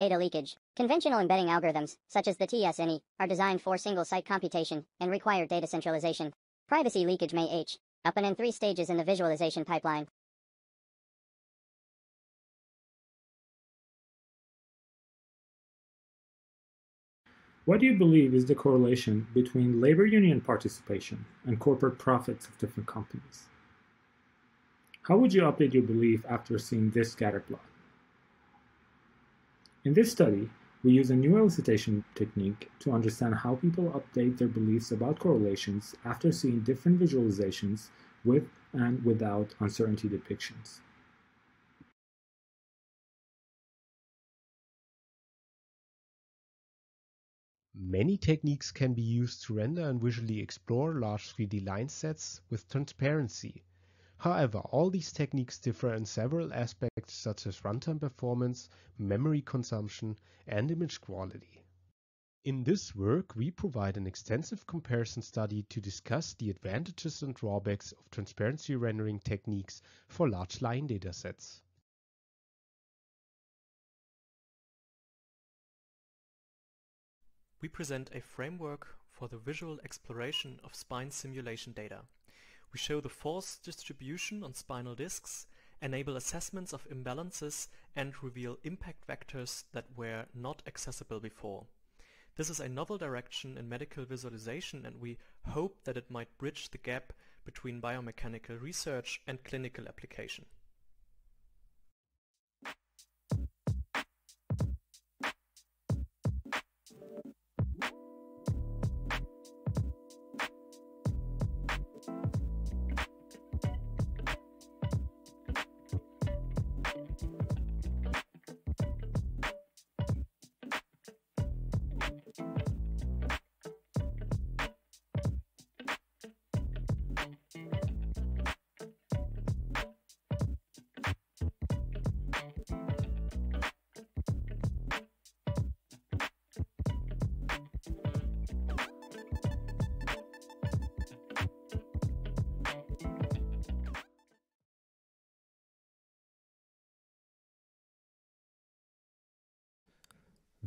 Data leakage. Conventional embedding algorithms, such as the TSNE, are designed for single-site computation and require data centralization. Privacy leakage may H. Up and in three stages in the visualization pipeline. What do you believe is the correlation between labor union participation and corporate profits of different companies? How would you update your belief after seeing this scatter plot? In this study, we use a new elicitation technique to understand how people update their beliefs about correlations after seeing different visualizations with and without uncertainty depictions. Many techniques can be used to render and visually explore large 3D line sets with transparency. However, all these techniques differ in several aspects such as runtime performance, memory consumption, and image quality. In this work, we provide an extensive comparison study to discuss the advantages and drawbacks of transparency rendering techniques for large line datasets. We present a framework for the visual exploration of spine simulation data. We show the force distribution on spinal discs, enable assessments of imbalances, and reveal impact vectors that were not accessible before. This is a novel direction in medical visualization and we hope that it might bridge the gap between biomechanical research and clinical application.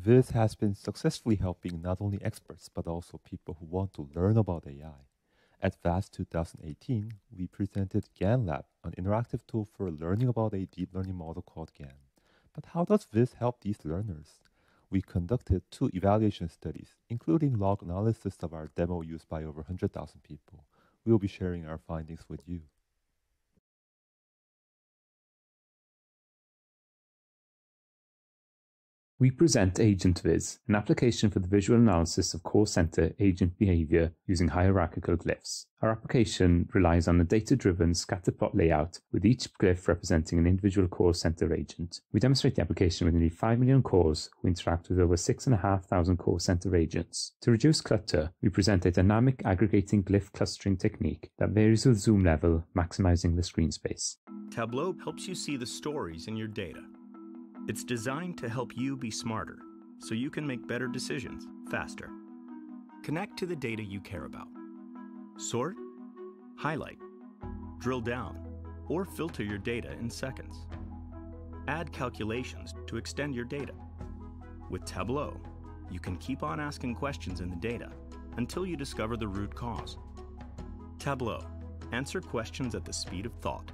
Viz has been successfully helping not only experts but also people who want to learn about AI. At VAST 2018, we presented GANLab, an interactive tool for learning about a deep learning model called GAN. But how does Viz help these learners? We conducted two evaluation studies, including log analysis of our demo used by over 100,000 people. We will be sharing our findings with you. We present AgentViz, an application for the visual analysis of call center agent behavior using hierarchical glyphs. Our application relies on a data-driven scatterplot layout with each glyph representing an individual call center agent. We demonstrate the application with nearly 5 million calls who interact with over 6,500 call center agents. To reduce clutter, we present a dynamic aggregating glyph clustering technique that varies with zoom level, maximizing the screen space. Tableau helps you see the stories in your data it's designed to help you be smarter so you can make better decisions faster. Connect to the data you care about. Sort, highlight, drill down, or filter your data in seconds. Add calculations to extend your data. With Tableau, you can keep on asking questions in the data until you discover the root cause. Tableau. Answer questions at the speed of thought.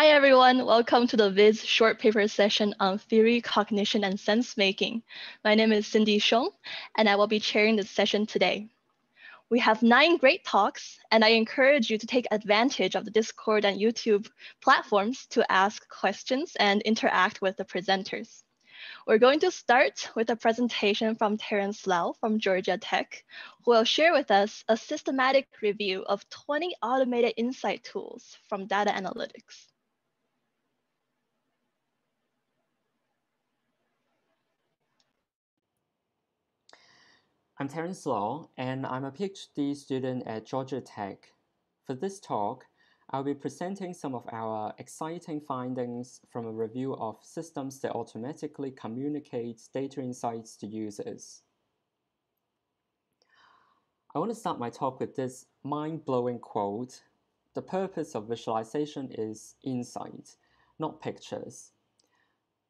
Hi everyone, welcome to the Viz short paper session on theory, cognition, and sense making. My name is Cindy Xiong, and I will be chairing this session today. We have nine great talks, and I encourage you to take advantage of the Discord and YouTube platforms to ask questions and interact with the presenters. We're going to start with a presentation from Terrance Law from Georgia Tech, who will share with us a systematic review of 20 automated insight tools from data analytics. I'm Terrance Law, and I'm a PhD student at Georgia Tech. For this talk, I'll be presenting some of our exciting findings from a review of systems that automatically communicate data insights to users. I want to start my talk with this mind-blowing quote. The purpose of visualization is insight, not pictures.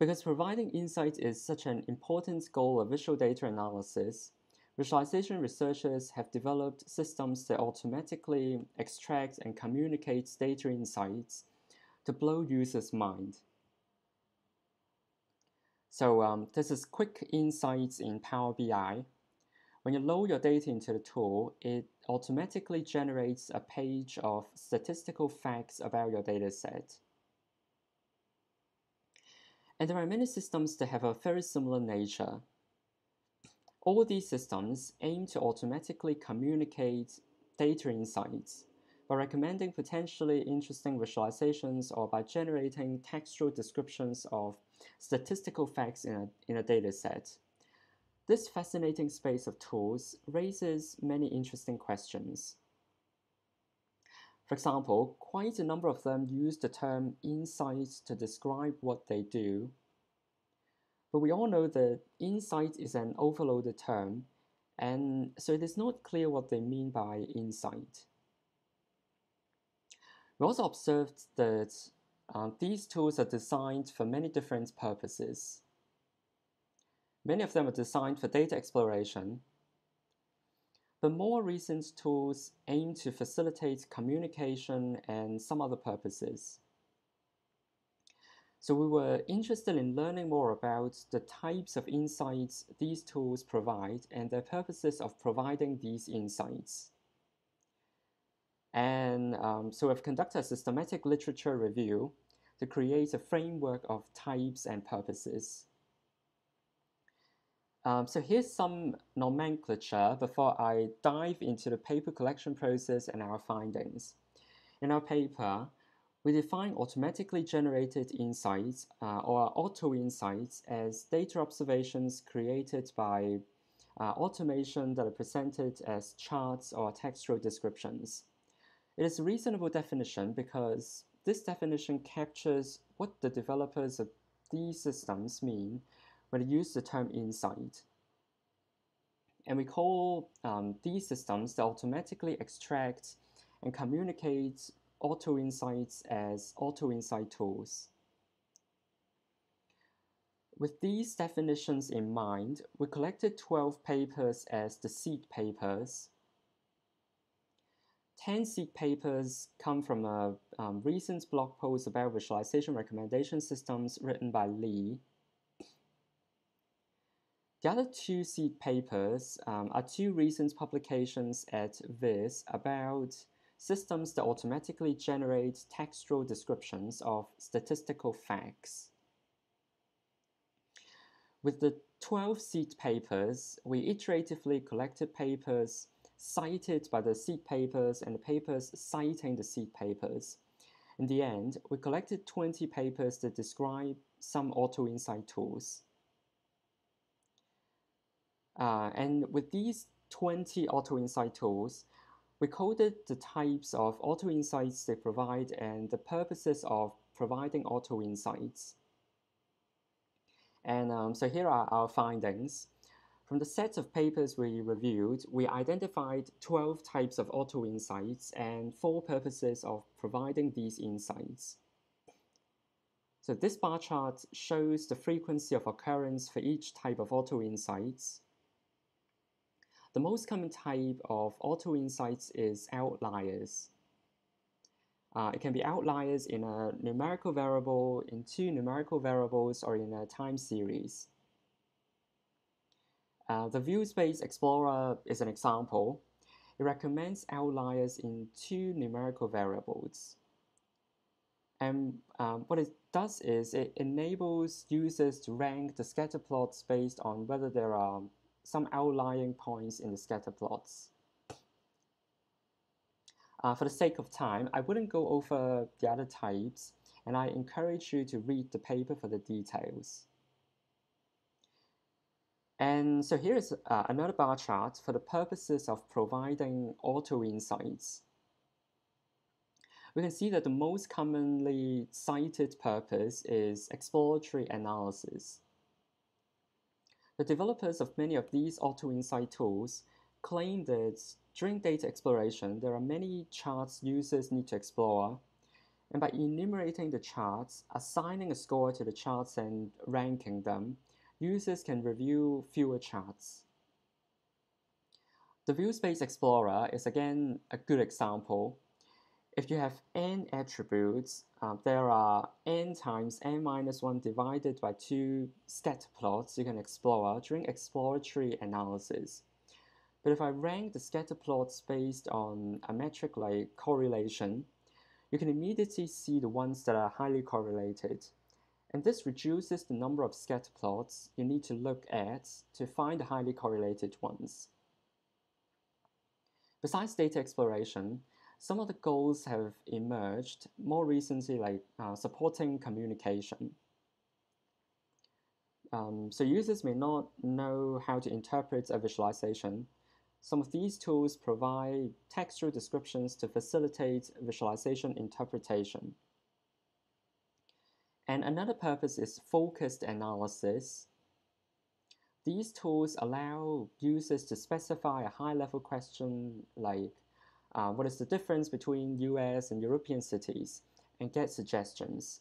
Because providing insight is such an important goal of visual data analysis, Visualization researchers have developed systems that automatically extract and communicate data insights to blow users' mind. So um, this is quick insights in Power BI. When you load your data into the tool, it automatically generates a page of statistical facts about your data set. And there are many systems that have a very similar nature. All these systems aim to automatically communicate data insights by recommending potentially interesting visualizations or by generating textual descriptions of statistical facts in a, in a data set. This fascinating space of tools raises many interesting questions. For example, quite a number of them use the term insights to describe what they do, but we all know that insight is an overloaded term, and so it is not clear what they mean by insight. We also observed that uh, these tools are designed for many different purposes. Many of them are designed for data exploration, but more recent tools aim to facilitate communication and some other purposes. So we were interested in learning more about the types of insights these tools provide and the purposes of providing these insights. And um, so we've conducted a systematic literature review to create a framework of types and purposes. Um, so here's some nomenclature before I dive into the paper collection process and our findings. In our paper, we define automatically generated insights uh, or auto insights as data observations created by uh, automation that are presented as charts or textual descriptions. It is a reasonable definition because this definition captures what the developers of these systems mean when they use the term insight. And we call um, these systems that automatically extract and communicate Auto Insights as Auto Insight tools. With these definitions in mind, we collected 12 papers as the seed papers. 10 seed papers come from a um, recent blog post about visualization recommendation systems written by Lee. The other two seed papers um, are two recent publications at VIS about systems that automatically generate textual descriptions of statistical facts. With the 12 seed papers, we iteratively collected papers cited by the seed papers and the papers citing the seed papers. In the end, we collected 20 papers that describe some auto insight tools. Uh, and with these 20 auto insight tools, we coded the types of auto insights they provide and the purposes of providing auto insights. And um, so here are our findings. From the set of papers we reviewed, we identified 12 types of auto insights and four purposes of providing these insights. So this bar chart shows the frequency of occurrence for each type of auto insights. The most common type of auto insights is outliers. Uh, it can be outliers in a numerical variable, in two numerical variables, or in a time series. Uh, the View Space Explorer is an example. It recommends outliers in two numerical variables. And um, what it does is it enables users to rank the scatter plots based on whether there are some outlying points in the scatter plots. Uh, for the sake of time, I wouldn't go over the other types, and I encourage you to read the paper for the details. And so here's uh, another bar chart for the purposes of providing auto insights we can see that the most commonly cited purpose is exploratory analysis. The developers of many of these auto-insight tools claim that during data exploration, there are many charts users need to explore, and by enumerating the charts, assigning a score to the charts and ranking them, users can review fewer charts. The ViewSpace Explorer is again a good example if you have n attributes, uh, there are n times n minus 1 divided by 2 scatter plots you can explore during exploratory analysis. But if I rank the scatter plots based on a metric like correlation, you can immediately see the ones that are highly correlated. And this reduces the number of scatter plots you need to look at to find the highly correlated ones. Besides data exploration, some of the goals have emerged more recently, like uh, supporting communication. Um, so users may not know how to interpret a visualization. Some of these tools provide textual descriptions to facilitate visualization interpretation. And another purpose is focused analysis. These tools allow users to specify a high-level question like uh, what is the difference between US and European cities, and get suggestions.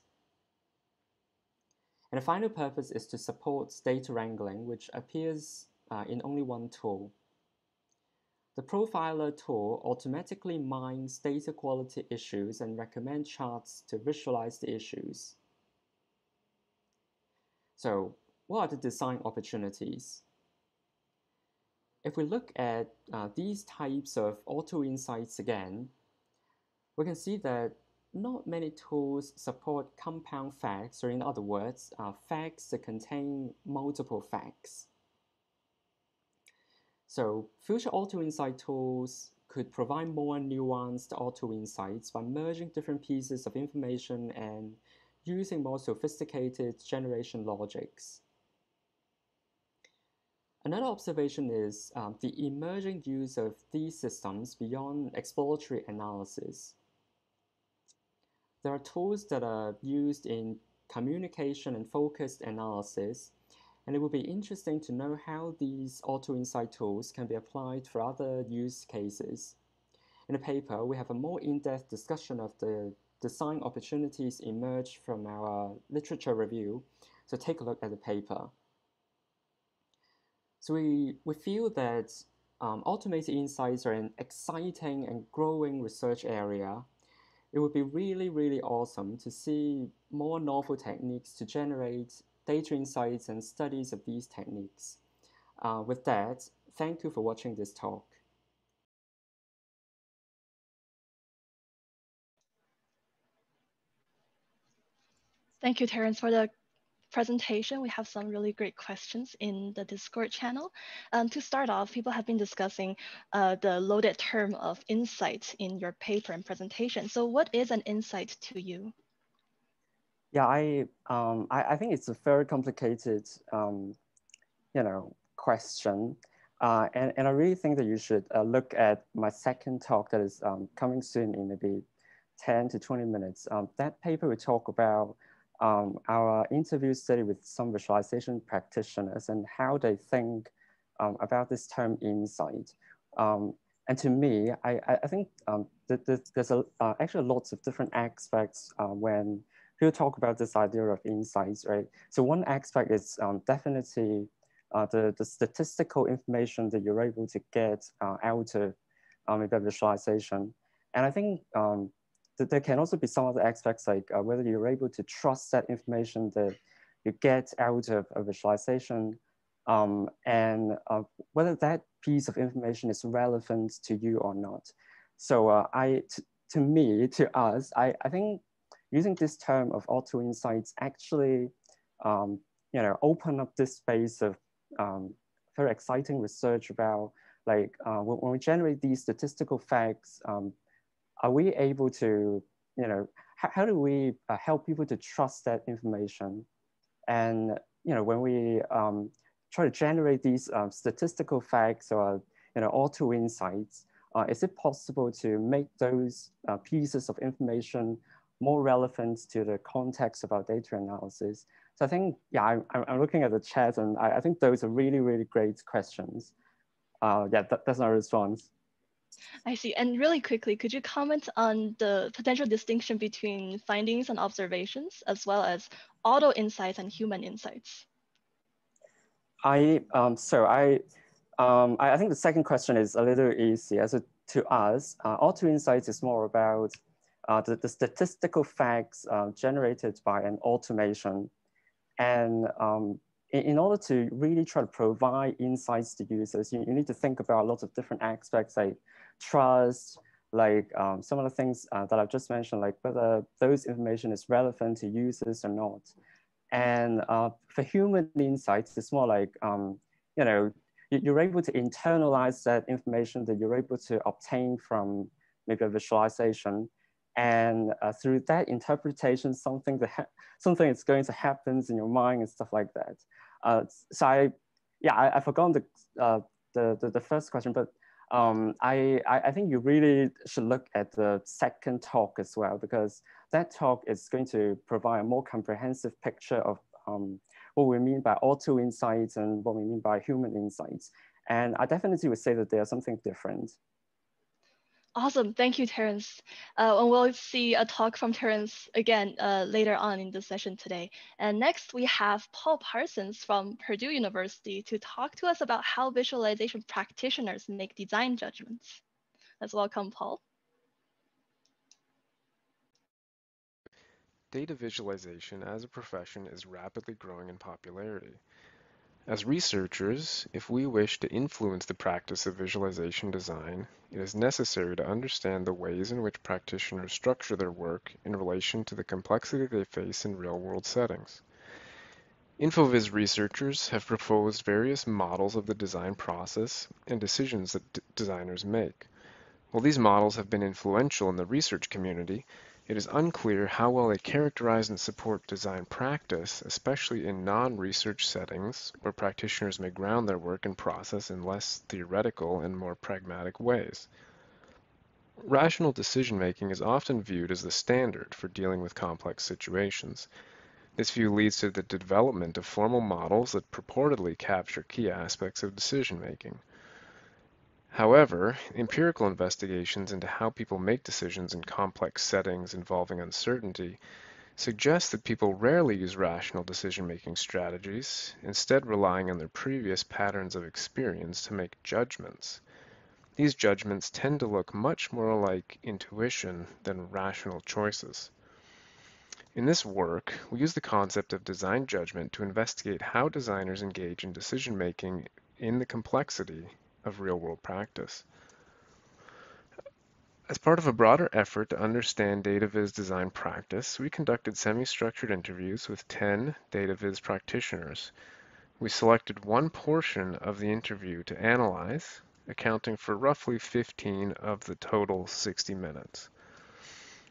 And the final purpose is to support data wrangling, which appears uh, in only one tool. The Profiler tool automatically mines data quality issues and recommends charts to visualize the issues. So, what are the design opportunities? If we look at uh, these types of auto insights again, we can see that not many tools support compound facts, or in other words, uh, facts that contain multiple facts. So future auto insight tools could provide more nuanced auto insights by merging different pieces of information and using more sophisticated generation logics. Another observation is um, the emerging use of these systems beyond exploratory analysis. There are tools that are used in communication and focused analysis, and it would be interesting to know how these auto-insight tools can be applied for other use cases. In the paper, we have a more in-depth discussion of the design opportunities emerged from our literature review, so take a look at the paper. So we, we feel that um, automated insights are an exciting and growing research area. It would be really, really awesome to see more novel techniques to generate data insights and studies of these techniques. Uh, with that, thank you for watching this talk. Thank you, Terrance, for the presentation, we have some really great questions in the Discord channel. Um, to start off, people have been discussing uh, the loaded term of insight in your paper and presentation. So what is an insight to you? Yeah, I, um, I, I, think it's a very complicated, um, you know, question. Uh, and, and I really think that you should uh, look at my second talk that is um, coming soon in maybe 10 to 20 minutes. Um, that paper we talk about um, our interview study with some visualization practitioners and how they think um, about this term insight. Um, and to me, I, I think um, th th there's a, uh, actually lots of different aspects uh, when people talk about this idea of insights, right? So one aspect is um, definitely uh, the, the statistical information that you're able to get uh, out of um, visualization. And I think th there can also be some other aspects like uh, whether you're able to trust that information that you get out of a visualization um, and uh, whether that piece of information is relevant to you or not. So uh, I, to me, to us, I, I think using this term of auto insights actually, um, you know, open up this space of um, very exciting research about like uh, when, when, we generate these statistical facts, um, are we able to, you know, how, how do we uh, help people to trust that information? And, you know, when we um, try to generate these um, statistical facts or, you know, auto insights, uh, is it possible to make those uh, pieces of information more relevant to the context of our data analysis? So I think, yeah, I'm, I'm looking at the chat and I, I think those are really, really great questions. Uh, yeah, that, that's my response. I see. And really quickly, could you comment on the potential distinction between findings and observations, as well as auto insights and human insights? I um, so I, um, I, I think the second question is a little easier. So to us, uh, auto insights is more about uh, the, the, statistical facts uh, generated by an automation. And um, in, in, order to really try to provide insights to users, you, you, need to think about lots of different aspects like trust, like um, some of the things uh, that I've just mentioned, like whether those information is relevant to users or not. And uh, for human insights, it's more like, um, you know, you're able to internalize that information that you're able to obtain from maybe a visualization and uh, through that interpretation, something that something is going to happen in your mind and stuff like that. Uh, so I, yeah, I, I forgot the, uh, the, the, the first question, but um, I, I think you really should look at the second talk as well because that talk is going to provide a more comprehensive picture of um, what we mean by auto insights and what we mean by human insights. And I definitely would say that they are something different. Awesome. Thank you, Terrance. Uh, and we'll see a talk from Terrance again uh, later on in the session today. And next, we have Paul Parsons from Purdue University to talk to us about how visualization practitioners make design judgments. Let's welcome Paul. Data visualization as a profession is rapidly growing in popularity. As researchers, if we wish to influence the practice of visualization design, it is necessary to understand the ways in which practitioners structure their work in relation to the complexity they face in real-world settings. InfoVis researchers have proposed various models of the design process and decisions that designers make. While these models have been influential in the research community, it is unclear how well they characterize and support design practice, especially in non-research settings where practitioners may ground their work and process in less theoretical and more pragmatic ways. Rational decision-making is often viewed as the standard for dealing with complex situations. This view leads to the development of formal models that purportedly capture key aspects of decision-making. However, empirical investigations into how people make decisions in complex settings involving uncertainty suggest that people rarely use rational decision-making strategies, instead relying on their previous patterns of experience to make judgments. These judgments tend to look much more like intuition than rational choices. In this work, we use the concept of design judgment to investigate how designers engage in decision-making in the complexity of real-world practice. As part of a broader effort to understand DataViz design practice, we conducted semi-structured interviews with 10 DataViz practitioners. We selected one portion of the interview to analyze, accounting for roughly 15 of the total 60 minutes.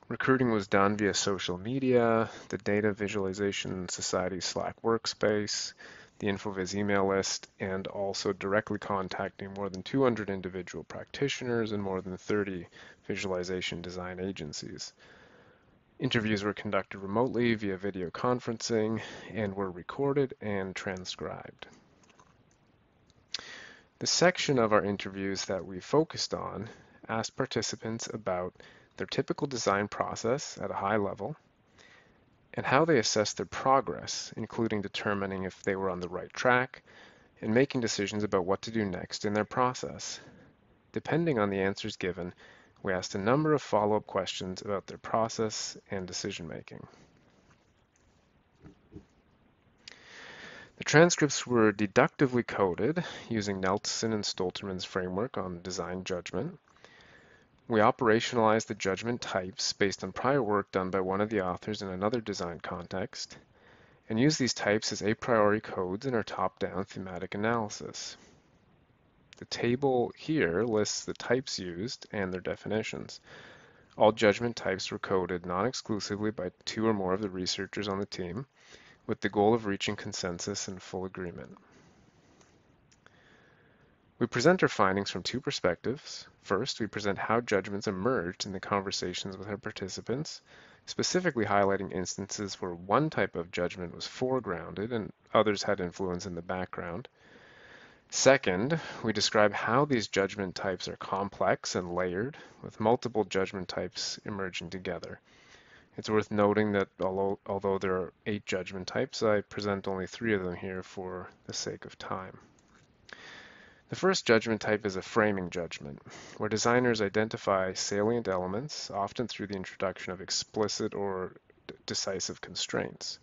Recruiting was done via social media, the Data Visualization Society Slack workspace, the InfoVis email list, and also directly contacting more than 200 individual practitioners and more than 30 visualization design agencies. Interviews were conducted remotely via video conferencing and were recorded and transcribed. The section of our interviews that we focused on asked participants about their typical design process at a high level, and how they assessed their progress, including determining if they were on the right track and making decisions about what to do next in their process. Depending on the answers given, We asked a number of follow-up questions about their process and decision-making. The transcripts were deductively coded using Nelson and Stolterman's framework on design judgment. We operationalize the judgment types based on prior work done by one of the authors in another design context, and use these types as a priori codes in our top-down thematic analysis. The table here lists the types used and their definitions. All judgment types were coded non-exclusively by two or more of the researchers on the team, with the goal of reaching consensus and full agreement. We present our findings from two perspectives. First, we present how judgments emerged in the conversations with our participants, specifically highlighting instances where one type of judgment was foregrounded and others had influence in the background. Second, we describe how these judgment types are complex and layered, with multiple judgment types emerging together. It's worth noting that although, although there are eight judgment types, I present only three of them here for the sake of time. The first judgment type is a framing judgment, where designers identify salient elements, often through the introduction of explicit or decisive constraints.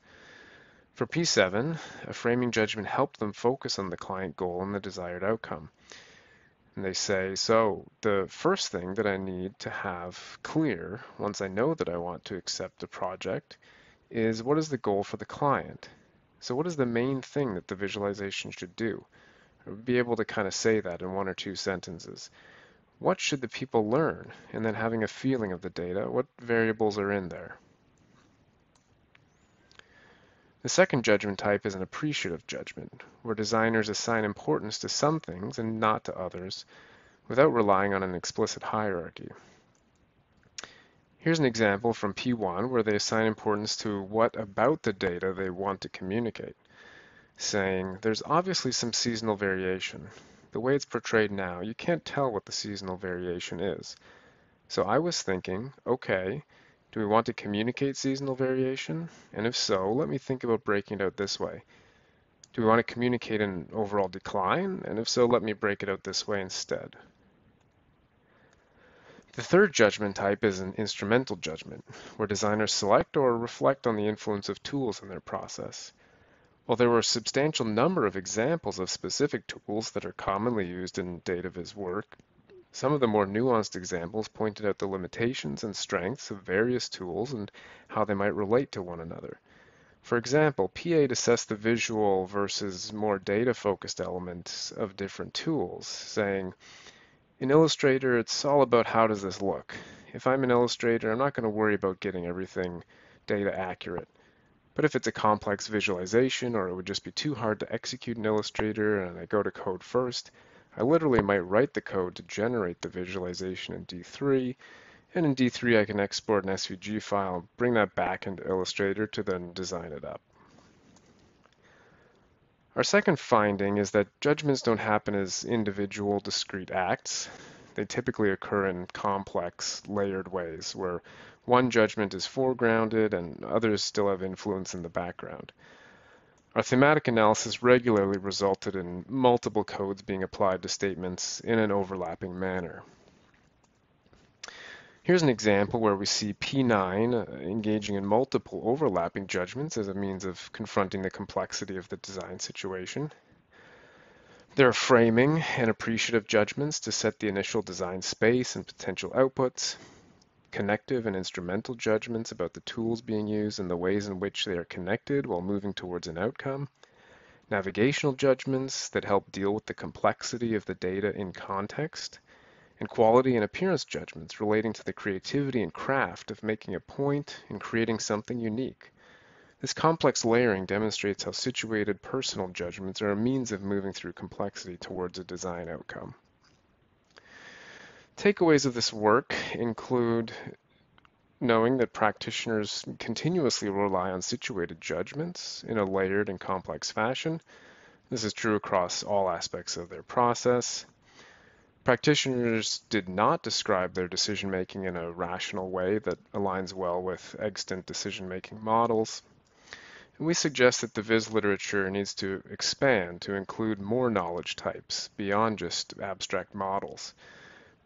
For P7, a framing judgment helped them focus on the client goal and the desired outcome. And they say, so the first thing that I need to have clear once I know that I want to accept the project is what is the goal for the client? So what is the main thing that the visualization should do? Be able to kind of say that in one or two sentences. What should the people learn? And then having a feeling of the data, what variables are in there? The second judgment type is an appreciative judgment, where designers assign importance to some things and not to others, without relying on an explicit hierarchy. Here's an example from P1 where they assign importance to what about the data they want to communicate, saying, there's obviously some seasonal variation. The way it's portrayed now, you can't tell what the seasonal variation is. So I was thinking, okay, do we want to communicate seasonal variation? And if so, let me think about breaking it out this way. Do we want to communicate an overall decline? And if so, let me break it out this way instead. The third judgment type is an instrumental judgment, where designers select or reflect on the influence of tools in their process. While there were a substantial number of examples of specific tools that are commonly used in data viz work, some of the more nuanced examples pointed out the limitations and strengths of various tools and how they might relate to one another. For example, P8 assessed the visual versus more data-focused elements of different tools, saying, in Illustrator, it's all about how does this look. If I'm an illustrator, I'm not going to worry about getting everything data accurate. But if it's a complex visualization or it would just be too hard to execute in Illustrator and I go to code first, I literally might write the code to generate the visualization in D3, and in D3 I can export an SVG file, bring that back into Illustrator to then design it up. Our second finding is that judgments don't happen as individual discrete acts. They typically occur in complex, layered ways, where one judgment is foregrounded and others still have influence in the background. Our thematic analysis regularly resulted in multiple codes being applied to statements in an overlapping manner. Here's an example where we see P9 uh, engaging in multiple overlapping judgments as a means of confronting the complexity of the design situation. There are framing and appreciative judgments to set the initial design space and potential outputs connective and instrumental judgments about the tools being used and the ways in which they are connected while moving towards an outcome, navigational judgments that help deal with the complexity of the data in context, and quality and appearance judgments relating to the creativity and craft of making a point and creating something unique. This complex layering demonstrates how situated personal judgments are a means of moving through complexity towards a design outcome. Takeaways of this work include knowing that practitioners continuously rely on situated judgments in a layered and complex fashion. This is true across all aspects of their process. Practitioners did not describe their decision making in a rational way that aligns well with extant decision making models. And we suggest that the Viz literature needs to expand to include more knowledge types beyond just abstract models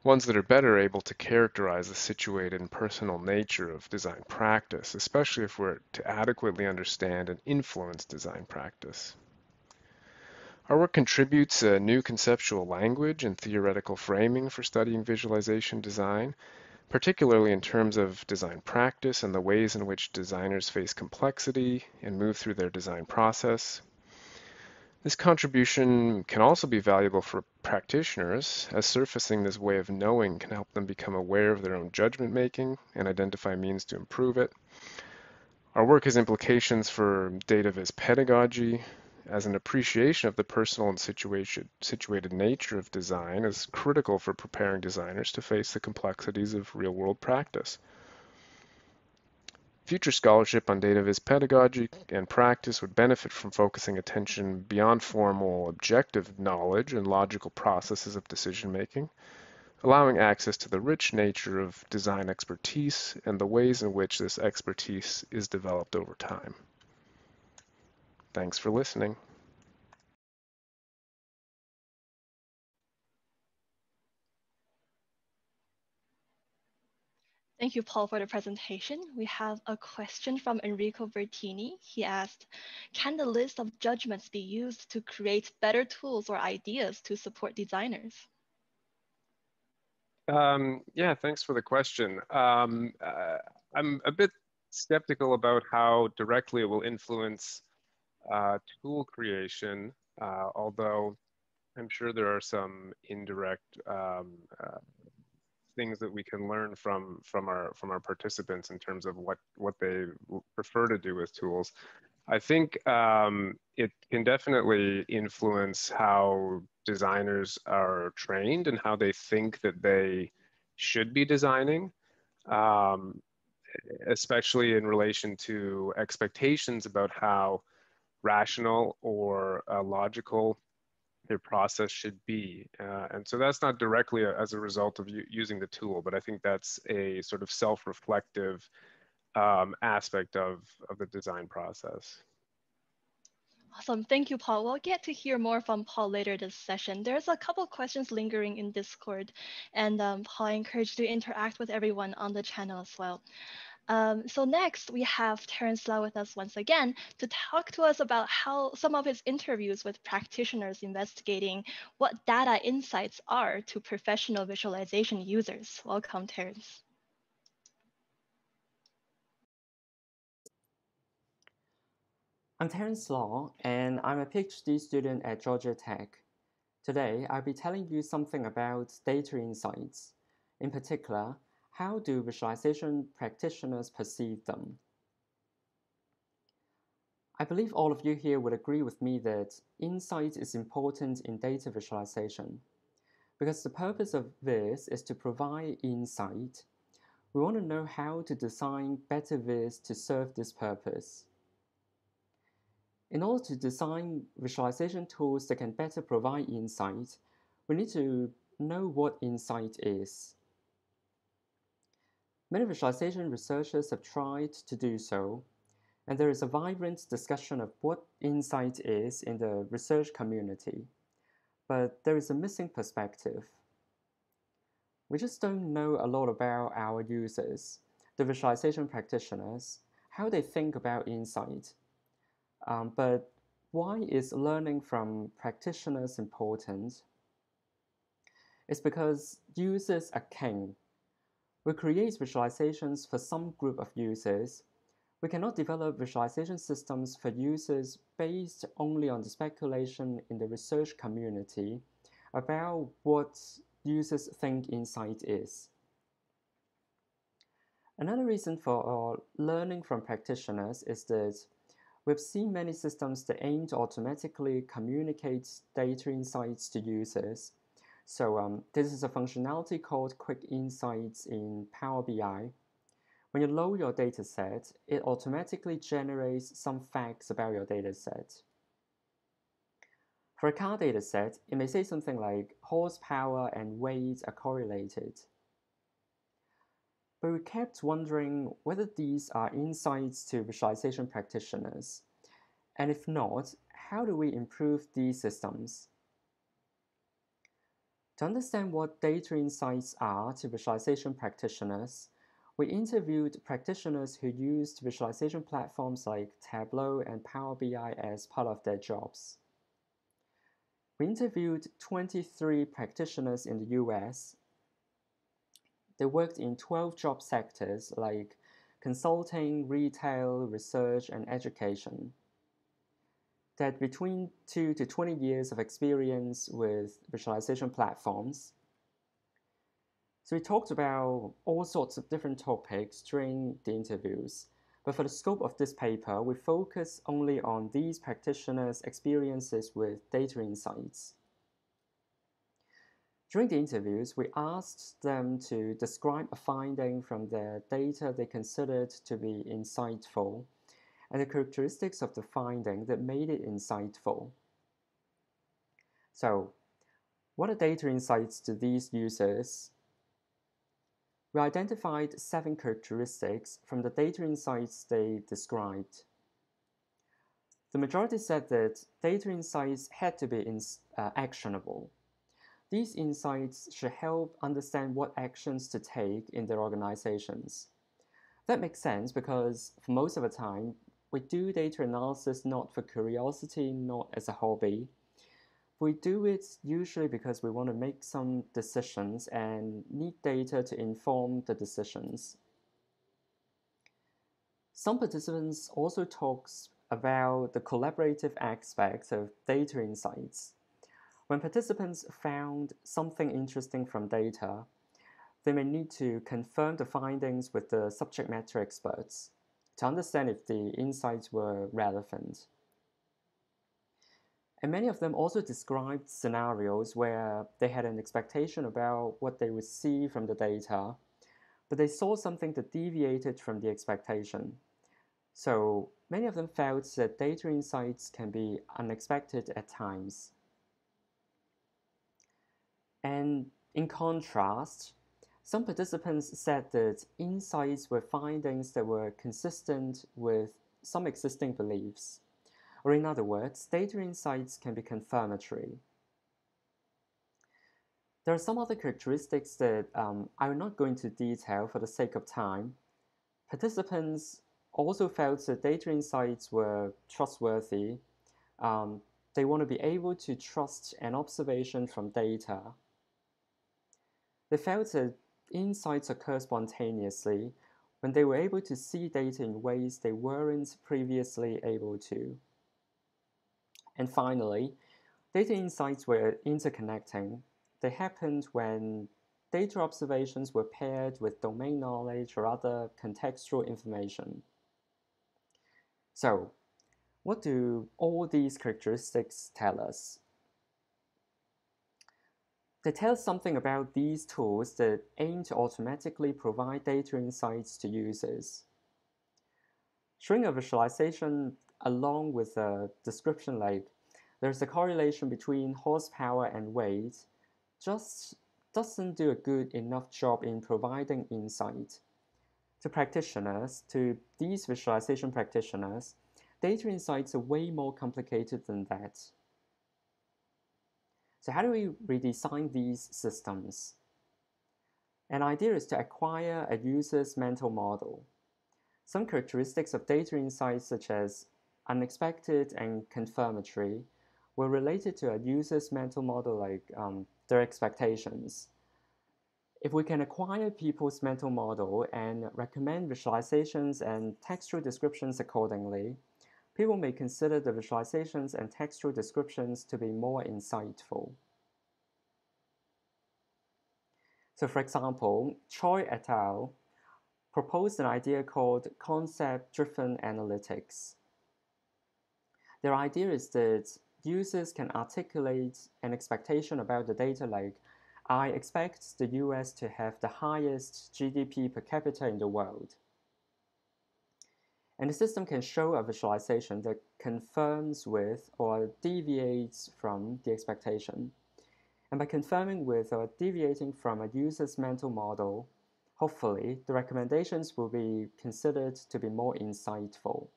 ones that are better able to characterize the situated and personal nature of design practice, especially if we're to adequately understand and influence design practice. Our work contributes a new conceptual language and theoretical framing for studying visualization design, particularly in terms of design practice and the ways in which designers face complexity and move through their design process. This contribution can also be valuable for practitioners, as surfacing this way of knowing can help them become aware of their own judgment making and identify means to improve it. Our work has implications for data viz pedagogy, as an appreciation of the personal and situated nature of design is critical for preparing designers to face the complexities of real-world practice. Future scholarship on data viz pedagogy and practice would benefit from focusing attention beyond formal objective knowledge and logical processes of decision making, allowing access to the rich nature of design expertise and the ways in which this expertise is developed over time. Thanks for listening. Thank you, Paul, for the presentation. We have a question from Enrico Bertini. He asked, can the list of judgments be used to create better tools or ideas to support designers? Um, yeah, thanks for the question. Um, uh, I'm a bit skeptical about how directly it will influence uh, tool creation, uh, although I'm sure there are some indirect um, uh, things that we can learn from from our from our participants in terms of what what they prefer to do with tools. I think um, it can definitely influence how designers are trained and how they think that they should be designing, um, especially in relation to expectations about how rational or uh, logical their process should be. Uh, and so that's not directly a, as a result of using the tool, but I think that's a sort of self-reflective um, aspect of, of the design process. Awesome. Thank you, Paul. We'll get to hear more from Paul later this session. There's a couple questions lingering in Discord, and um, Paul, I encourage you to interact with everyone on the channel as well. Um, so next we have Terrance Law with us once again to talk to us about how some of his interviews with practitioners investigating what data insights are to professional visualization users. Welcome, Terrance. I'm Terrance Law, and I'm a PhD student at Georgia Tech. Today, I'll be telling you something about data insights. In particular, how do visualization practitioners perceive them? I believe all of you here would agree with me that insight is important in data visualization. Because the purpose of this is to provide insight, we want to know how to design better viz to serve this purpose. In order to design visualization tools that can better provide insight, we need to know what insight is. Many visualization researchers have tried to do so, and there is a vibrant discussion of what insight is in the research community. But there is a missing perspective. We just don't know a lot about our users, the visualization practitioners, how they think about insight. Um, but why is learning from practitioners important? It's because users are king we create visualizations for some group of users. We cannot develop visualization systems for users based only on the speculation in the research community about what users think insight is. Another reason for learning from practitioners is that we've seen many systems that aim to automatically communicate data insights to users so um, this is a functionality called Quick Insights in Power BI. When you load your data set, it automatically generates some facts about your data set. For a car data set, it may say something like horsepower and weight are correlated. But we kept wondering whether these are insights to visualization practitioners. And if not, how do we improve these systems? To understand what data insights are to visualization practitioners, we interviewed practitioners who used visualization platforms like Tableau and Power BI as part of their jobs. We interviewed 23 practitioners in the US. They worked in 12 job sectors like consulting, retail, research, and education. Had between 2 to 20 years of experience with visualization platforms so we talked about all sorts of different topics during the interviews. But for the scope of this paper, we focus only on these practitioners' experiences with data insights. During the interviews, we asked them to describe a finding from their data they considered to be insightful and the characteristics of the finding that made it insightful. So, what are data insights to these users we identified seven characteristics from the data insights they described. The majority said that data insights had to be in, uh, actionable. These insights should help understand what actions to take in their organizations. That makes sense because for most of the time, we do data analysis not for curiosity, not as a hobby, we do it usually because we want to make some decisions and need data to inform the decisions. Some participants also talks about the collaborative aspects of data insights. When participants found something interesting from data, they may need to confirm the findings with the subject matter experts to understand if the insights were relevant. And many of them also described scenarios where they had an expectation about what they would see from the data, but they saw something that deviated from the expectation. So many of them felt that data insights can be unexpected at times. And in contrast, some participants said that insights were findings that were consistent with some existing beliefs. Or in other words, data insights can be confirmatory. There are some other characteristics that um, I will not go into detail for the sake of time. Participants also felt that data insights were trustworthy. Um, they want to be able to trust an observation from data. They felt that insights occur spontaneously when they were able to see data in ways they weren't previously able to. And finally, data insights were interconnecting. They happened when data observations were paired with domain knowledge or other contextual information. So, what do all these characteristics tell us? They tell something about these tools that aim to automatically provide data insights to users. Showing a visualization along with a description like there's a correlation between horsepower and weight just doesn't do a good enough job in providing insight. To practitioners, to these visualization practitioners, data insights are way more complicated than that. So how do we redesign these systems? An idea is to acquire a user's mental model. Some characteristics of data insights such as unexpected and confirmatory were related to a user's mental model like um, their expectations. If we can acquire people's mental model and recommend visualizations and textual descriptions accordingly, people may consider the visualizations and textual descriptions to be more insightful. So for example, Choi et al. proposed an idea called concept-driven analytics. Their idea is that users can articulate an expectation about the data like, I expect the US to have the highest GDP per capita in the world. And the system can show a visualization that confirms with or deviates from the expectation. And by confirming with or deviating from a user's mental model, hopefully the recommendations will be considered to be more insightful.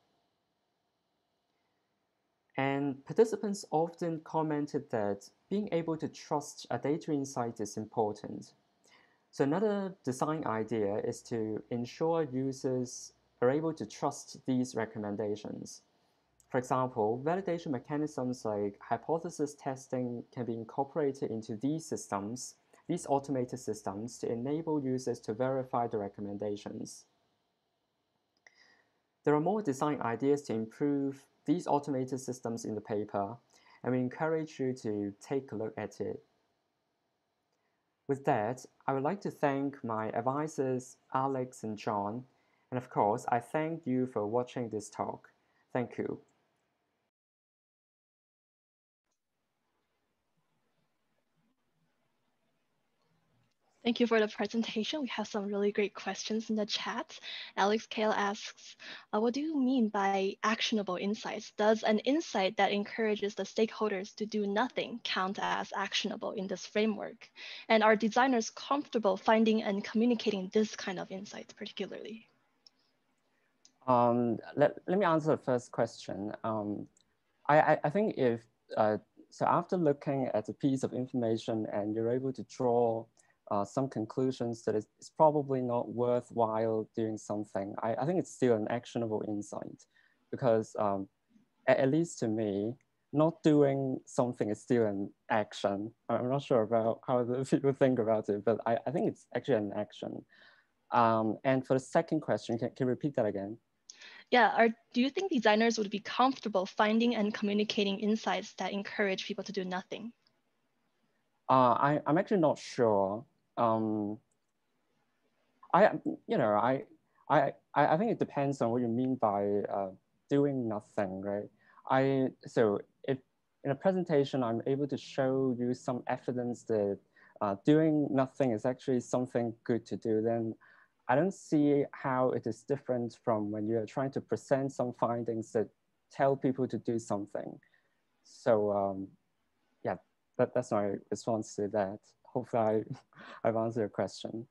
And participants often commented that being able to trust a data insight is important. So another design idea is to ensure users are able to trust these recommendations. For example, validation mechanisms like hypothesis testing can be incorporated into these systems, these automated systems, to enable users to verify the recommendations. There are more design ideas to improve these automated systems in the paper, and we encourage you to take a look at it. With that, I would like to thank my advisors, Alex and John, and of course, I thank you for watching this talk. Thank you. Thank you for the presentation. We have some really great questions in the chat. Alex Kale asks, uh, what do you mean by actionable insights? Does an insight that encourages the stakeholders to do nothing count as actionable in this framework? And are designers comfortable finding and communicating this kind of insights particularly? Um, let, let me answer the first question. Um, I, I, think if, uh, so after looking at a piece of information and you're able to draw uh, some conclusions that it's probably not worthwhile doing something, I, I think it's still an actionable insight because um, at, at, least to me, not doing something is still an action. I'm not sure about how the people think about it, but I, I think it's actually an action. Um, and for the second question, can, can you repeat that again? Yeah, are, do you think designers would be comfortable finding and communicating insights that encourage people to do nothing? Uh, I, I'm actually not sure um, I, you know, I, I, I think it depends on what you mean by uh, doing nothing, right? I, so if in a presentation, I'm able to show you some evidence that uh, doing nothing is actually something good to do, then I don't see how it is different from when you're trying to present some findings that tell people to do something. So um, yeah, that, that's my response to that hopefully I, I've answered your question.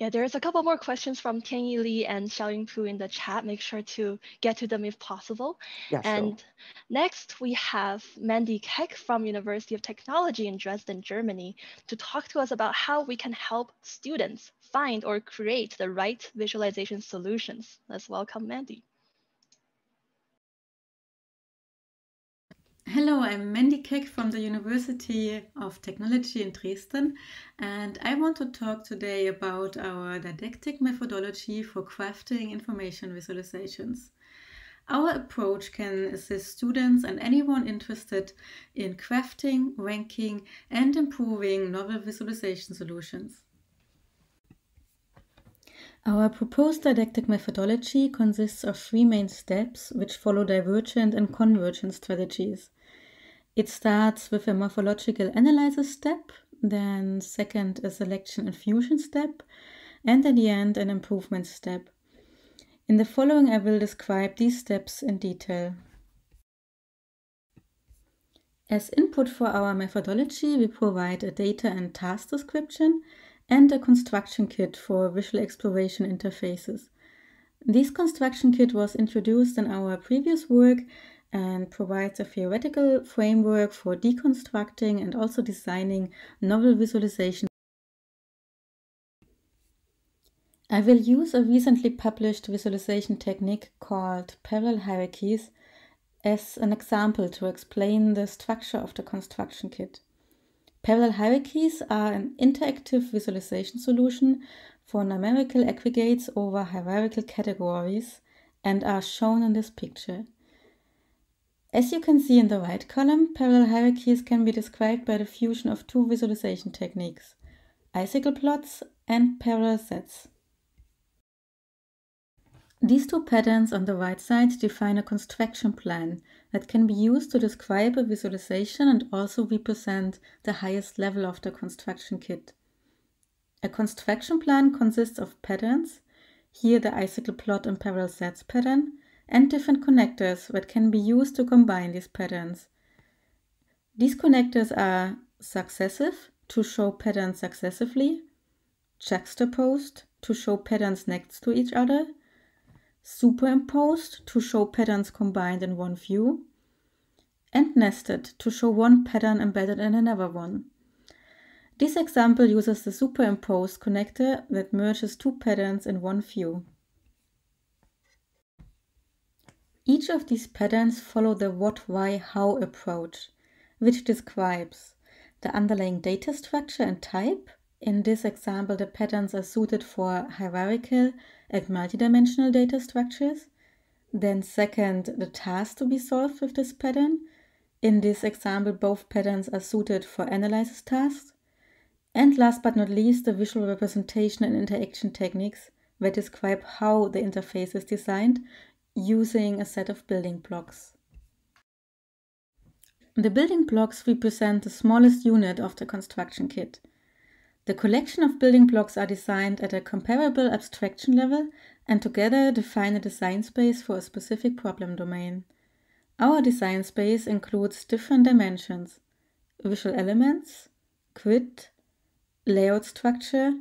Yeah, there's a couple more questions from Tianyi Li and Xiaoying Pu in the chat. Make sure to get to them if possible. Yeah, and sure. next we have Mandy Keck from University of Technology in Dresden, Germany, to talk to us about how we can help students find or create the right visualization solutions. Let's welcome Mandy. Hello, I'm Mandy Keck from the University of Technology in Dresden, and I want to talk today about our didactic methodology for crafting information visualizations. Our approach can assist students and anyone interested in crafting, ranking, and improving novel visualization solutions. Our proposed didactic methodology consists of three main steps which follow divergent and convergent strategies. It starts with a morphological analysis step, then second a selection and fusion step, and at the end an improvement step. In the following I will describe these steps in detail. As input for our methodology, we provide a data and task description and a construction kit for visual exploration interfaces. This construction kit was introduced in our previous work and provides a theoretical framework for deconstructing and also designing novel visualization. I will use a recently published visualization technique called parallel hierarchies as an example to explain the structure of the construction kit. Parallel hierarchies are an interactive visualization solution for numerical aggregates over hierarchical categories and are shown in this picture. As you can see in the right column, parallel hierarchies can be described by the fusion of two visualization techniques, icicle plots and parallel sets. These two patterns on the right side define a construction plan that can be used to describe a visualization and also represent the highest level of the construction kit. A construction plan consists of patterns, here the icicle plot and parallel sets pattern, and different connectors that can be used to combine these patterns. These connectors are successive to show patterns successively, juxtaposed to show patterns next to each other, superimposed to show patterns combined in one view, and nested to show one pattern embedded in another one. This example uses the superimposed connector that merges two patterns in one view. Each of these patterns follow the what, why, how approach, which describes the underlying data structure and type. In this example, the patterns are suited for hierarchical and multidimensional data structures. Then second, the task to be solved with this pattern. In this example, both patterns are suited for analysis tasks. And last but not least, the visual representation and interaction techniques that describe how the interface is designed using a set of building blocks. The building blocks represent the smallest unit of the construction kit. The collection of building blocks are designed at a comparable abstraction level and together define a design space for a specific problem domain. Our design space includes different dimensions, visual elements, grid, layout structure,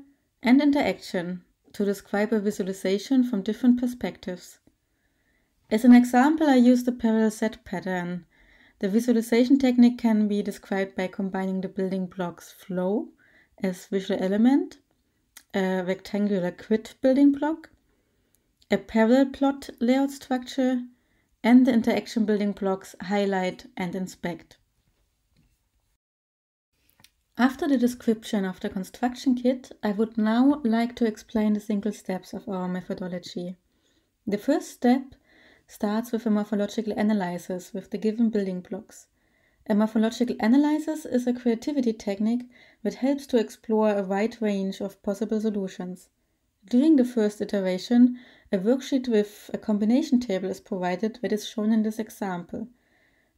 and interaction to describe a visualization from different perspectives. As an example, I use the parallel set pattern. The visualization technique can be described by combining the building blocks flow as visual element, a rectangular grid building block, a parallel plot layout structure, and the interaction building blocks highlight and inspect. After the description of the construction kit, I would now like to explain the single steps of our methodology. The first step starts with a morphological analysis with the given building blocks. A morphological analysis is a creativity technique that helps to explore a wide range of possible solutions. During the first iteration, a worksheet with a combination table is provided that is shown in this example.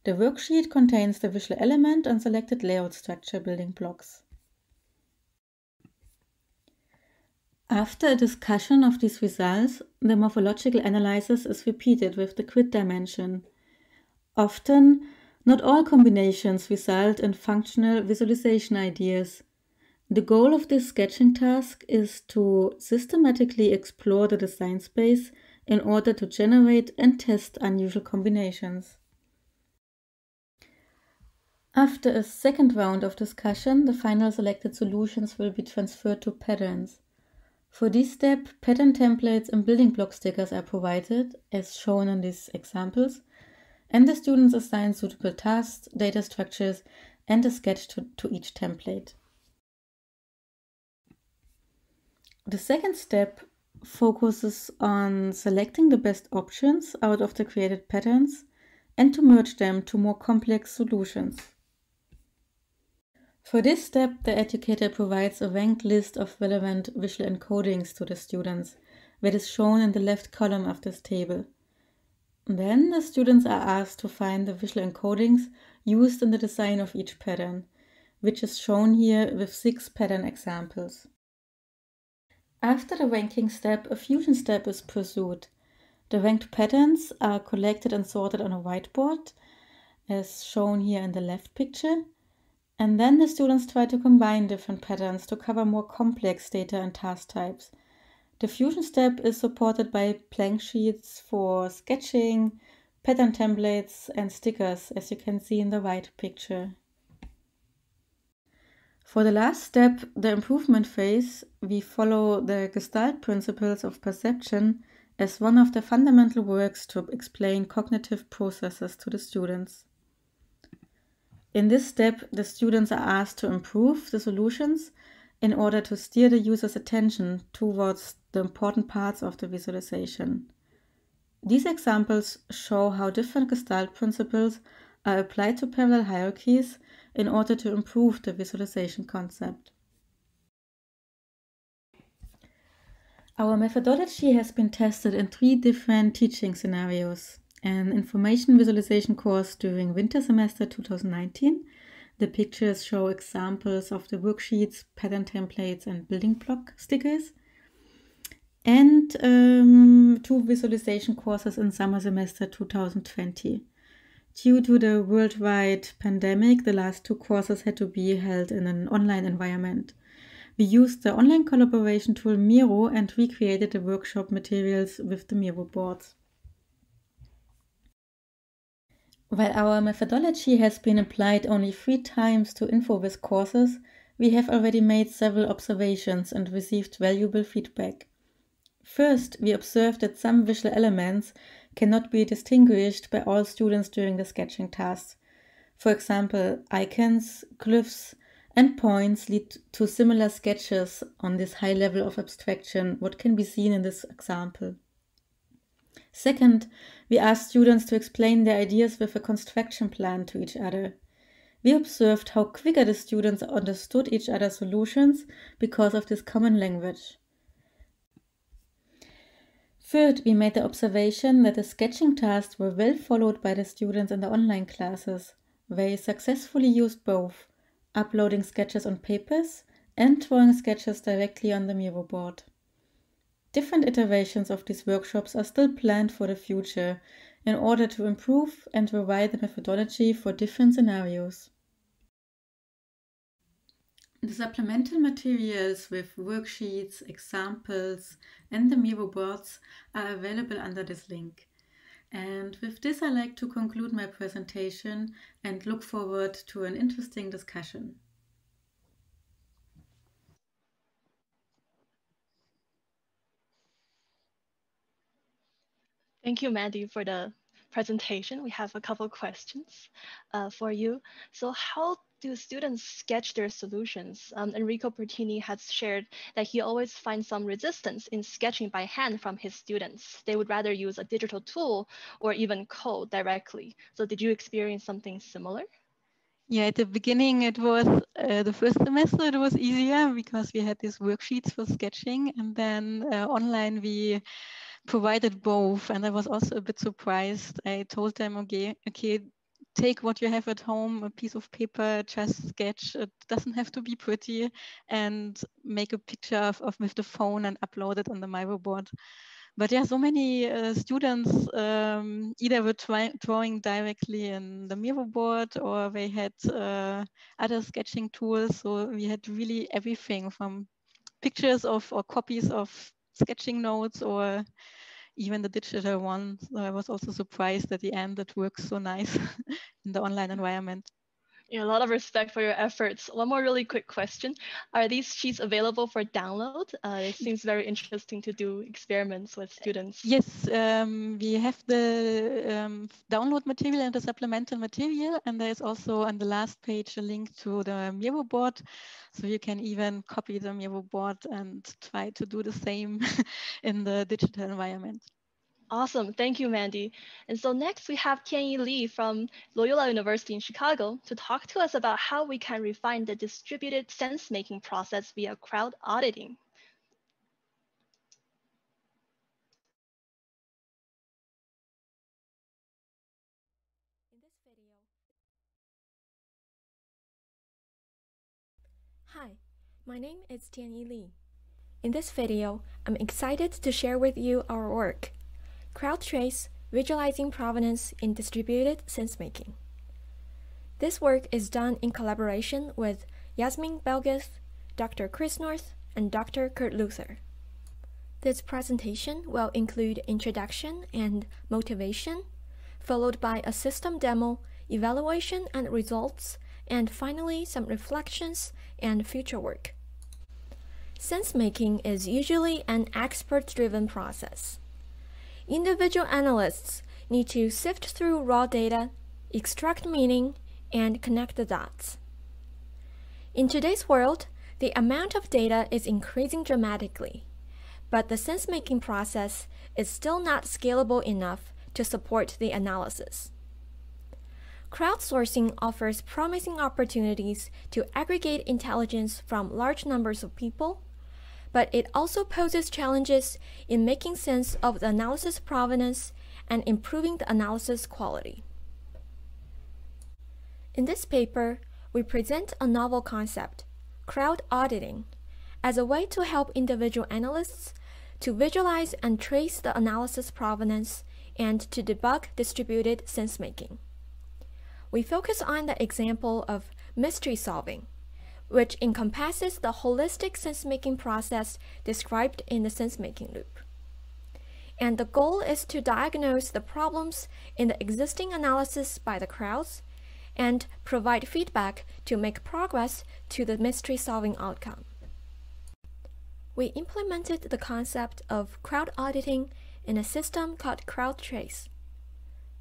The worksheet contains the visual element and selected layout structure building blocks. After a discussion of these results, the morphological analysis is repeated with the grid dimension. Often, not all combinations result in functional visualization ideas. The goal of this sketching task is to systematically explore the design space in order to generate and test unusual combinations. After a second round of discussion, the final selected solutions will be transferred to patterns. For this step, pattern templates and building block stickers are provided, as shown in these examples, and the students assign suitable tasks, data structures, and a sketch to, to each template. The second step focuses on selecting the best options out of the created patterns and to merge them to more complex solutions. For this step, the educator provides a ranked list of relevant visual encodings to the students, that is shown in the left column of this table. Then the students are asked to find the visual encodings used in the design of each pattern, which is shown here with six pattern examples. After the ranking step, a fusion step is pursued. The ranked patterns are collected and sorted on a whiteboard, as shown here in the left picture, and then the students try to combine different patterns to cover more complex data and task types. The fusion step is supported by blank sheets for sketching, pattern templates, and stickers, as you can see in the right picture. For the last step, the improvement phase, we follow the Gestalt principles of perception as one of the fundamental works to explain cognitive processes to the students. In this step, the students are asked to improve the solutions in order to steer the user's attention towards the important parts of the visualization. These examples show how different Gestalt principles are applied to parallel hierarchies in order to improve the visualization concept. Our methodology has been tested in three different teaching scenarios an information visualization course during winter semester 2019. The pictures show examples of the worksheets, pattern templates, and building block stickers. And um, two visualization courses in summer semester 2020. Due to the worldwide pandemic, the last two courses had to be held in an online environment. We used the online collaboration tool Miro and recreated the workshop materials with the Miro boards. While our methodology has been applied only three times to InfoVis courses, we have already made several observations and received valuable feedback. First, we observed that some visual elements cannot be distinguished by all students during the sketching tasks. For example, icons, glyphs, and points lead to similar sketches on this high level of abstraction, what can be seen in this example. Second, we asked students to explain their ideas with a construction plan to each other. We observed how quicker the students understood each other's solutions because of this common language. Third, we made the observation that the sketching tasks were well followed by the students in the online classes. They successfully used both, uploading sketches on papers and drawing sketches directly on the Miro board. Different iterations of these workshops are still planned for the future in order to improve and revise the methodology for different scenarios. The supplemental materials with worksheets, examples, and the Miro boards are available under this link. And with this, I like to conclude my presentation and look forward to an interesting discussion. Thank you, Mandy, for the presentation. We have a couple questions uh, for you. So how do students sketch their solutions? Um, Enrico Bertini has shared that he always finds some resistance in sketching by hand from his students. They would rather use a digital tool or even code directly. So did you experience something similar? Yeah, at the beginning it was uh, the first semester it was easier because we had these worksheets for sketching and then uh, online we provided both and I was also a bit surprised. I told them, okay, okay, take what you have at home, a piece of paper, just sketch. It doesn't have to be pretty, and make a picture of, of with the phone and upload it on the Miro board. But yeah, so many uh, students um, either were try- drawing directly in the Miro board or they had uh, other sketching tools. So we had really everything from pictures of or copies of sketching notes or even the digital one. So I was also surprised at the end that works so nice in the online environment. Yeah, a lot of respect for your efforts. One more really quick question. Are these sheets available for download? Uh, it seems very interesting to do experiments with students. Yes, um, we have the um, download material and the supplemental material. And there's also on the last page a link to the Miro board. So you can even copy the Miro board and try to do the same in the digital environment. Awesome. Thank you, Mandy. And so next we have Tianyi Li from Loyola University in Chicago to talk to us about how we can refine the distributed sense-making process via crowd auditing. Hi, my name is Tianyi Li. In this video, I'm excited to share with you our work CrowdTrace Visualizing Provenance in Distributed Sensemaking. This work is done in collaboration with Yasmine Belghith, Dr. Chris North, and Dr. Kurt Luther. This presentation will include introduction and motivation, followed by a system demo, evaluation and results, and finally some reflections and future work. Sense-making is usually an expert-driven process individual analysts need to sift through raw data, extract meaning, and connect the dots. In today's world, the amount of data is increasing dramatically, but the sense-making process is still not scalable enough to support the analysis. Crowdsourcing offers promising opportunities to aggregate intelligence from large numbers of people but it also poses challenges in making sense of the analysis provenance and improving the analysis quality. In this paper, we present a novel concept, crowd auditing, as a way to help individual analysts to visualize and trace the analysis provenance and to debug distributed sense-making. We focus on the example of mystery solving, which encompasses the holistic sense-making process described in the sense-making loop. and the goal is to diagnose the problems in the existing analysis by the crowds and provide feedback to make progress to the mystery solving outcome. We implemented the concept of crowd auditing in a system called CrowdTrace.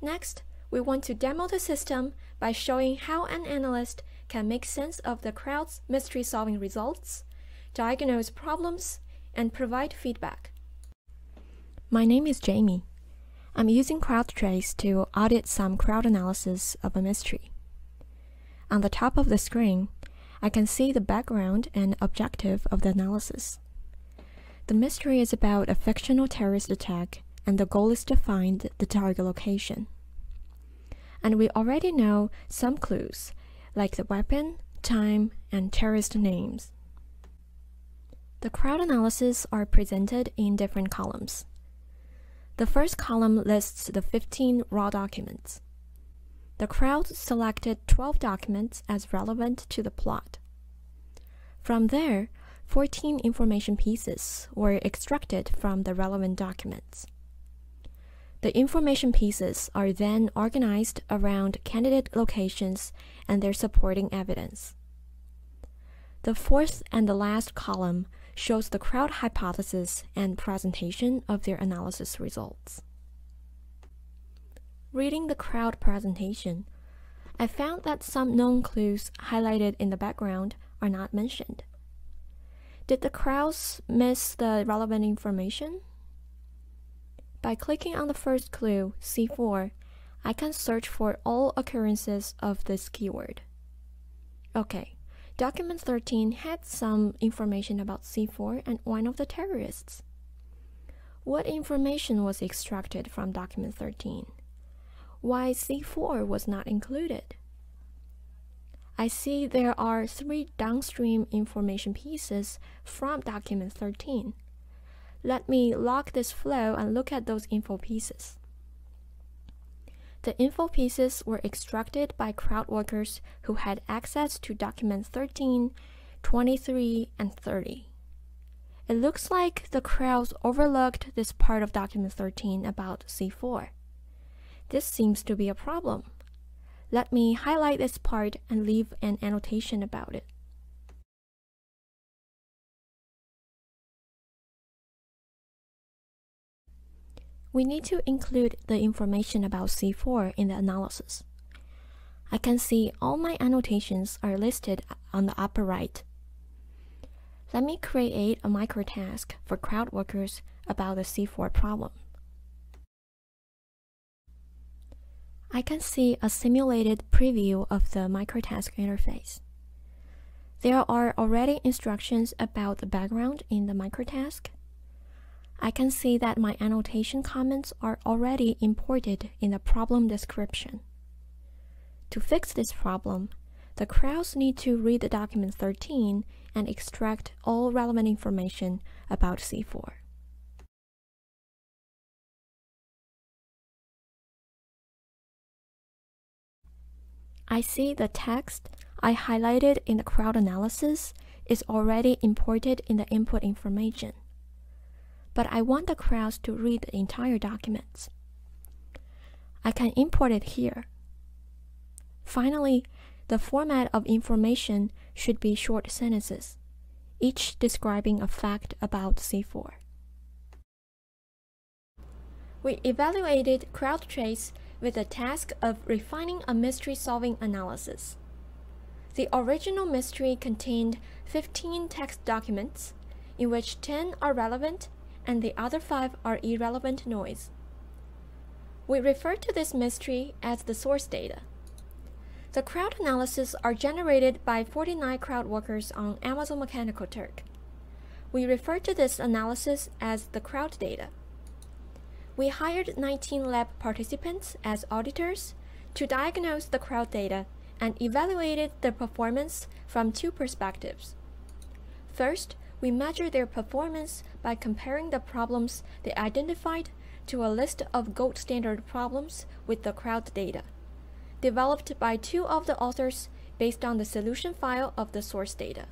Next, we want to demo the system by showing how an analyst can make sense of the crowd's mystery solving results, diagnose problems, and provide feedback. My name is Jamie. I'm using CrowdTrace to audit some crowd analysis of a mystery. On the top of the screen, I can see the background and objective of the analysis. The mystery is about a fictional terrorist attack, and the goal is to find the target location. And we already know some clues, like the weapon, time, and terrorist names. The crowd analysis are presented in different columns. The first column lists the 15 raw documents. The crowd selected 12 documents as relevant to the plot. From there, 14 information pieces were extracted from the relevant documents. The information pieces are then organized around candidate locations and their supporting evidence. The fourth and the last column shows the crowd hypothesis and presentation of their analysis results. Reading the crowd presentation, I found that some known clues highlighted in the background are not mentioned. Did the crowds miss the relevant information? By clicking on the first clue, C4, I can search for all occurrences of this keyword. Okay, document 13 had some information about C4 and one of the terrorists. What information was extracted from document 13? why C4 was not included. I see there are three downstream information pieces from document 13. Let me lock this flow and look at those info pieces. The info pieces were extracted by crowd workers who had access to documents 13, 23, and 30. It looks like the crowds overlooked this part of document 13 about C4. This seems to be a problem. Let me highlight this part and leave an annotation about it. We need to include the information about C4 in the analysis. I can see all my annotations are listed on the upper right. Let me create a microtask for crowd workers about the C4 problem. I can see a simulated preview of the microtask interface. There are already instructions about the background in the microtask. I can see that my annotation comments are already imported in the problem description. To fix this problem, the crowds need to read the document 13 and extract all relevant information about C4. I see the text I highlighted in the crowd analysis is already imported in the input information. But I want the crowds to read the entire documents. I can import it here. Finally, the format of information should be short sentences, each describing a fact about C4. We evaluated CrowdTrace with the task of refining a mystery solving analysis. The original mystery contained 15 text documents, in which 10 are relevant and the other 5 are irrelevant noise. We refer to this mystery as the source data. The crowd analyses are generated by 49 crowd workers on Amazon Mechanical Turk. We refer to this analysis as the crowd data. We hired 19 lab participants as auditors to diagnose the crowd data and evaluated their performance from two perspectives. First, we measured their performance by comparing the problems they identified to a list of gold standard problems with the crowd data, developed by two of the authors based on the solution file of the source data.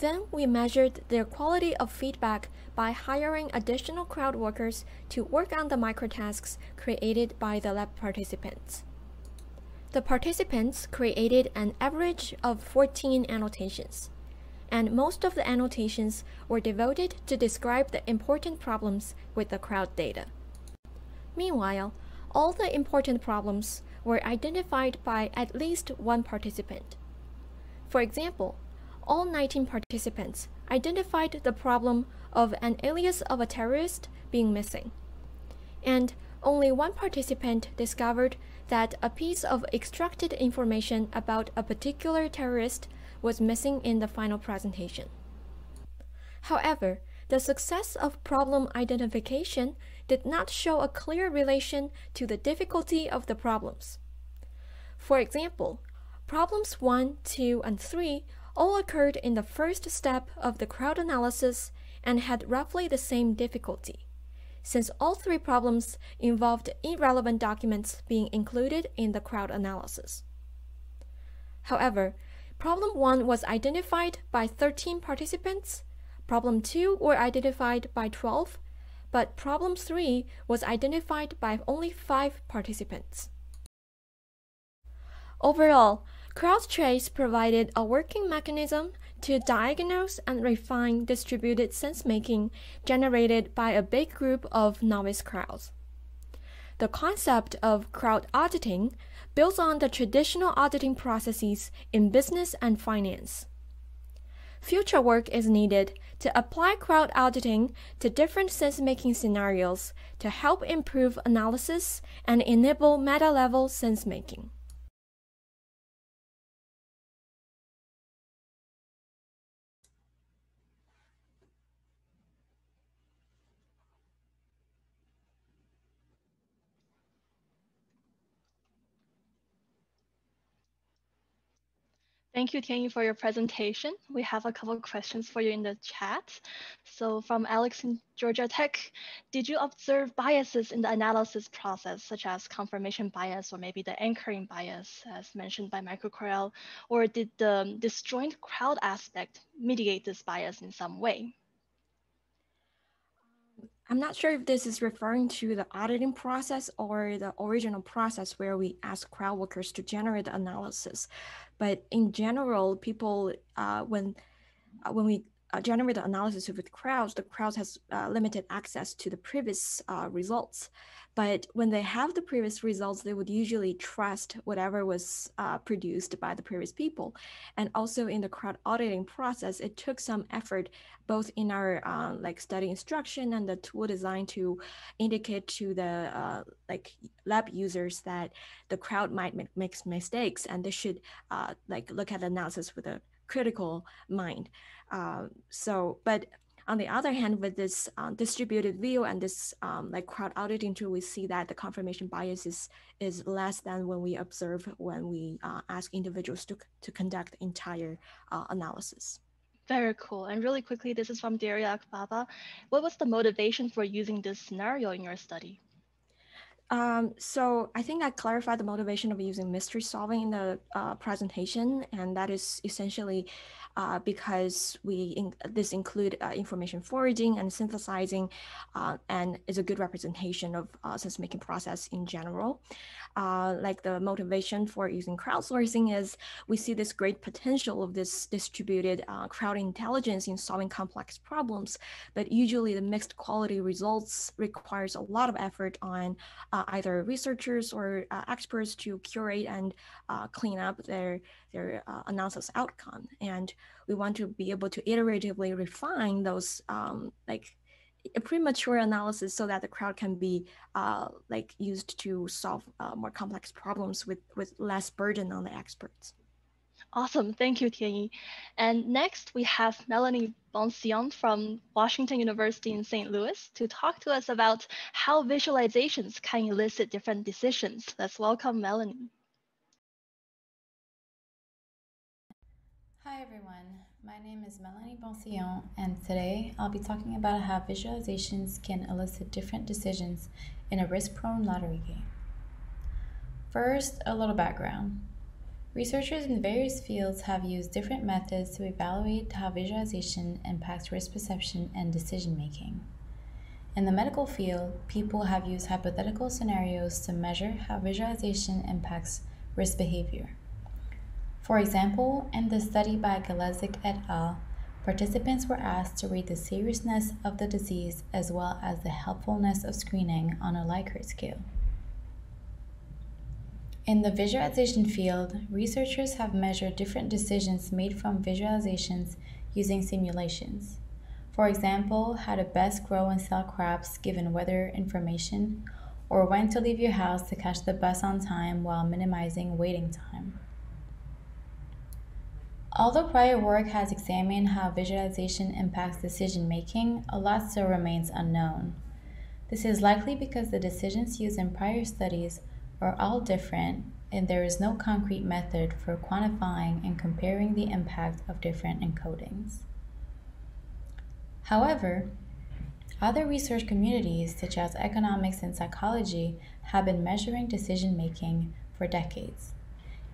Then we measured their quality of feedback by hiring additional crowd workers to work on the microtasks created by the lab participants. The participants created an average of 14 annotations, and most of the annotations were devoted to describe the important problems with the crowd data. Meanwhile, all the important problems were identified by at least one participant. For example, all 19 participants identified the problem of an alias of a terrorist being missing. And only one participant discovered that a piece of extracted information about a particular terrorist was missing in the final presentation. However, the success of problem identification did not show a clear relation to the difficulty of the problems. For example, problems 1, 2, and 3 all occurred in the first step of the crowd analysis and had roughly the same difficulty, since all three problems involved irrelevant documents being included in the crowd analysis. However, problem 1 was identified by 13 participants, problem 2 were identified by 12, but problem 3 was identified by only 5 participants. Overall, CrowdTrace provided a working mechanism to diagnose and refine distributed sense-making generated by a big group of novice crowds. The concept of crowd auditing builds on the traditional auditing processes in business and finance. Future work is needed to apply crowd auditing to different sense-making scenarios to help improve analysis and enable meta-level sense-making. Thank you, Tianyi, for your presentation. We have a couple questions for you in the chat. So from Alex in Georgia Tech, did you observe biases in the analysis process, such as confirmation bias or maybe the anchoring bias, as mentioned by Michael Correll, or did the disjoint crowd aspect mitigate this bias in some way? I'm not sure if this is referring to the auditing process or the original process where we ask crowd workers to generate the analysis. But in general, people, uh, when, uh, when we uh, generate the analysis with crowds, the crowds has uh, limited access to the previous uh, results. But when they have the previous results, they would usually trust whatever was uh, produced by the previous people. And also in the crowd auditing process, it took some effort, both in our uh, like study instruction and the tool design to indicate to the uh, like lab users that the crowd might make, mistakes and they should like look at the analysis with a critical mind. Uh, so, but on the other hand, with this um, distributed view and this um, like crowd auditing tool, we see that the confirmation bias is, is less than when we observe when we uh, ask individuals to, to conduct entire uh, analysis. Very cool. And really quickly, this is from Derya Akbaba. What was the motivation for using this scenario in your study? Um, so I think I clarified the motivation of using mystery solving in the uh, presentation, and that is essentially uh, because we in, this include uh, information foraging and synthesizing, uh, and is a good representation of uh, sense making process in general. Uh, like the motivation for using crowdsourcing is we see this great potential of this distributed crowd intelligence in solving complex problems, but usually the mixed quality results requires a lot of effort on either researchers or experts to curate and clean up their their uh, analysis outcome. And we want to be able to iteratively refine those um, like a premature analysis so that the crowd can be uh, like used to solve uh, more complex problems with, with less burden on the experts. Awesome, thank you, Tianyi. And next we have Melanie Bancilhon from Washington University in St. Louis to talk to us about how visualizations can elicit different decisions. Let's welcome Melanie. Hi everyone, my name is Melanie Bancilhon, and today I'll be talking about how visualizations can elicit different decisions in a risk prone lottery game. First, a little background. Researchers in various fields have used different methods to evaluate how visualization impacts risk perception and decision making. In the medical field, people have used hypothetical scenarios to measure how visualization impacts risk behavior. For example, in the study by Galesic et al., participants were asked to rate the seriousness of the disease as well as the helpfulness of screening on a Likert scale. In the visualization field, researchers have measured different decisions made from visualizations using simulations. For example, how to best grow and sell crops given weather information, or when to leave your house to catch the bus on time while minimizing waiting time. Although prior work has examined how visualization impacts decision making, a lot still remains unknown. This is likely because the decisions used in prior studies are all different, and there is no concrete method for quantifying and comparing the impact of different encodings. However, other research communities, such as economics and psychology, have been measuring decision making for decades.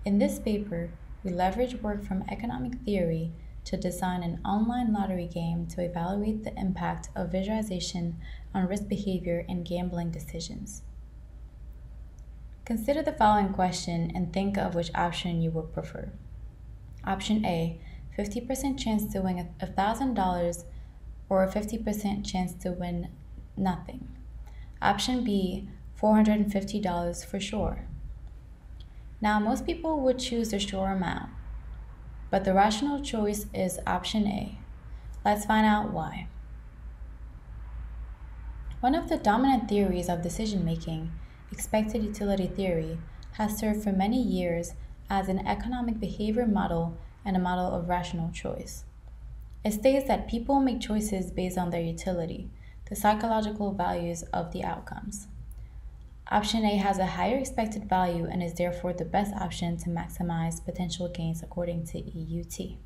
In this paper, we leverage work from economic theory to design an online lottery game to evaluate the impact of visualization on risk behavior and gambling decisions. Consider the following question and think of which option you would prefer. Option A 50% chance to win $1,000 or a 50% chance to win nothing. Option B $450 for sure. Now, most people would choose the sure amount, but the rational choice is option A. Let's find out why. One of the dominant theories of decision making expected utility theory has served for many years as an economic behavior model and a model of rational choice. It states that people make choices based on their utility, the psychological values of the outcomes. Option A has a higher expected value and is therefore the best option to maximize potential gains according to EUT.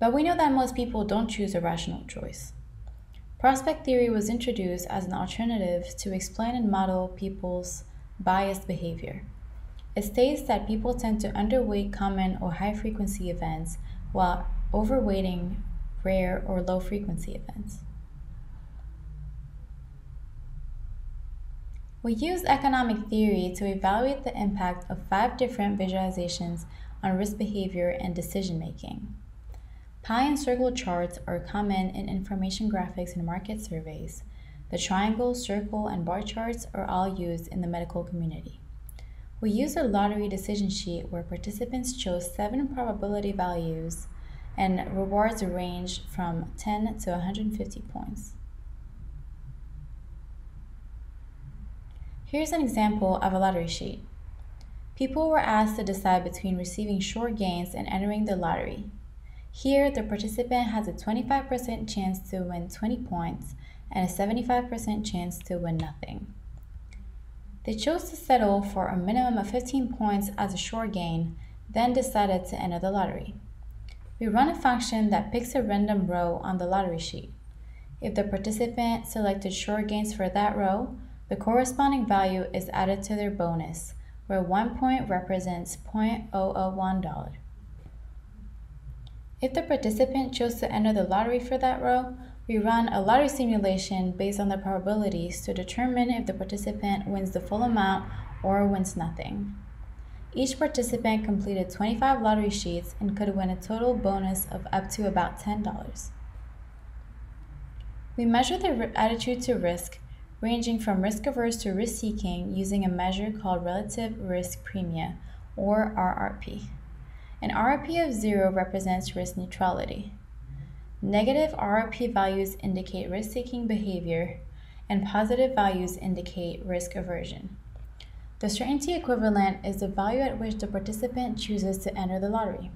But we know that most people don't choose a rational choice. Prospect theory was introduced as an alternative to explain and model people's biased behavior. It states that people tend to underweight common or high frequency events while overweighting rare or low frequency events. We use economic theory to evaluate the impact of five different visualizations on risk behavior and decision making. Pie and circle charts are common in information graphics and market surveys. The triangle, circle, and bar charts are all used in the medical community. We use a lottery decision sheet where participants chose seven probability values and rewards range from 10 to 150 points. Here's an example of a lottery sheet. People were asked to decide between receiving sure gains and entering the lottery. Here, the participant has a 25% chance to win 20 points and a 75% chance to win nothing. They chose to settle for a minimum of 15 points as a sure gain, then decided to enter the lottery. We run a function that picks a random row on the lottery sheet. If the participant selected sure gains for that row, the corresponding value is added to their bonus, where one point represents $0.001. If the participant chose to enter the lottery for that row, we run a lottery simulation based on the probabilities to determine if the participant wins the full amount or wins nothing. Each participant completed 25 lottery sheets and could win a total bonus of up to about $10. We measure their attitude to risk, ranging from risk averse to risk seeking, using a measure called relative risk premia, or RRP. An RRP of zero represents risk neutrality. Negative RRP values indicate risk seeking behavior, and positive values indicate risk aversion. The certainty equivalent is the value at which the participant chooses to enter the lottery.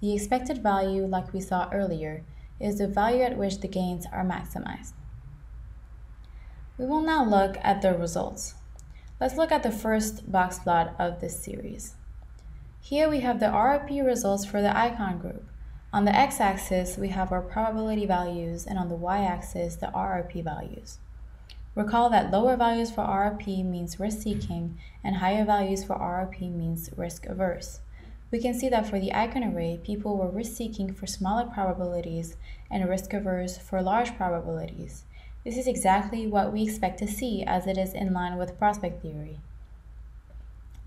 The expected value, like we saw earlier, is the value at which the gains are maximized. We will now look at the results. Let's look at the first box plot of this series. Here we have the RRP results for the icon group. On the x-axis, we have our probability values, and on the y-axis, the RRP values. Recall that lower values for RRP means risk seeking and higher values for RRP means risk averse. We can see that for the icon array, people were risk seeking for smaller probabilities and risk averse for large probabilities. This is exactly what we expect to see as it is in line with prospect theory.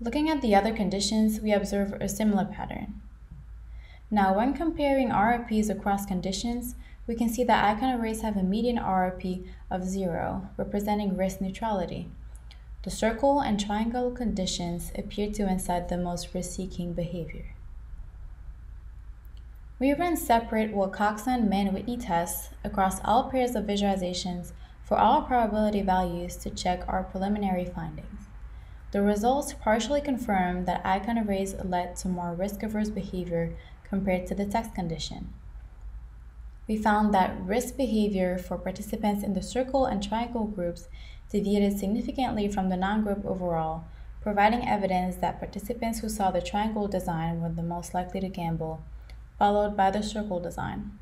Looking at the other conditions, we observe a similar pattern. Now, when comparing RRPs across conditions, we can see that icon arrays have a median RRP of 0, representing risk neutrality. The circle and triangle conditions appear to incite the most risk-seeking behavior. We run separate Wilcoxon Mann-Whitney tests across all pairs of visualizations for all probability values to check our preliminary findings. The results partially confirm that icon arrays led to more risk-averse behavior compared to the text condition. We found that risk behavior for participants in the circle and triangle groups deviated significantly from the non-group overall, providing evidence that participants who saw the triangle design were the most likely to gamble, followed by the circle design.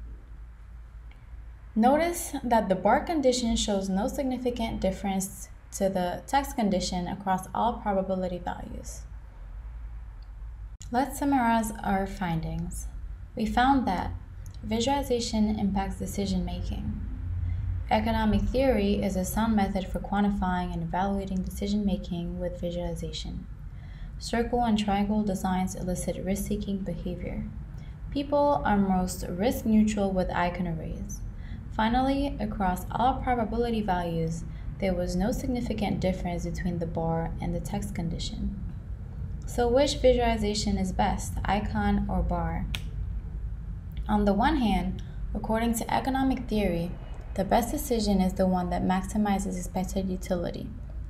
Notice that the bar condition shows no significant difference to the text condition across all probability values. Let's summarize our findings. We found that visualization impacts decision making. Economic theory is a sound method for quantifying and evaluating decision making with visualization. Circle and triangle designs elicit risk seeking behavior. People are most risk neutral with icon arrays. Finally, across all probability values, there was no significant difference between the bar and the text condition. So, which visualization is best, icon or bar? On the one hand, according to economic theory, the best decision is the one that maximizes expected utility,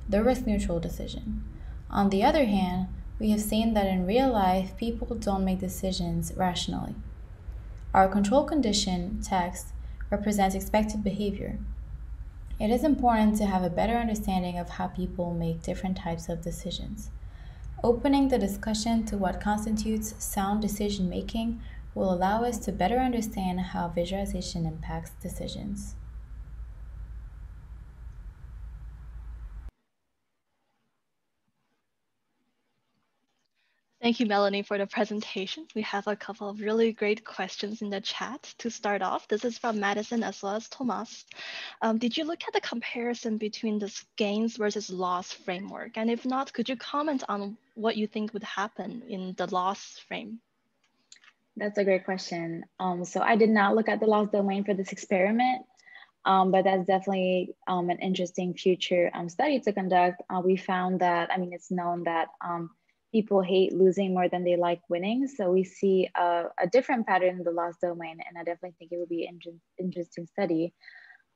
the risk neutral decision. On the other hand, we have seen that in real life, people don't make decisions rationally. Our control condition, text, represents expected behavior. It is important to have a better understanding of how people make different types of decisions. Opening the discussion to what constitutes sound decision making will allow us to better understand how visualization impacts decisions. Thank you, Melanie, for the presentation. We have a couple of really great questions in the chat. To start off, this is from Madison as well as Thomas. Um, did you look at the comparison between the gains versus loss framework? And if not, could you comment on what you think would happen in the loss frame? That's a great question. Um, so I did not look at the loss domain for this experiment, um, but that's definitely um, an interesting future um, study to conduct. Uh, we found that, I mean, it's known that um, people hate losing more than they like winning. So we see a, a different pattern in the loss domain, and I definitely think it would be an inter interesting study.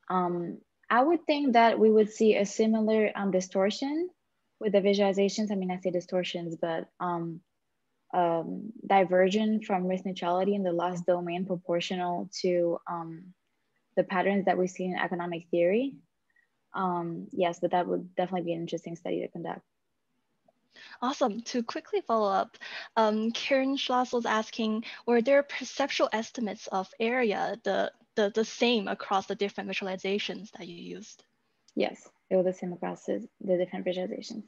Um, I would think that we would see a similar um, distortion with the visualizations. I mean, I say distortions, but um, um, diversion from risk neutrality in the loss domain proportional to um, the patterns that we see in economic theory. Um, yes, but that would definitely be an interesting study to conduct. Awesome. To quickly follow up, um, Karen Schloss was asking, were there perceptual estimates of area the, the, the same across the different visualizations that you used? Yes, it was the same across the, the different visualizations.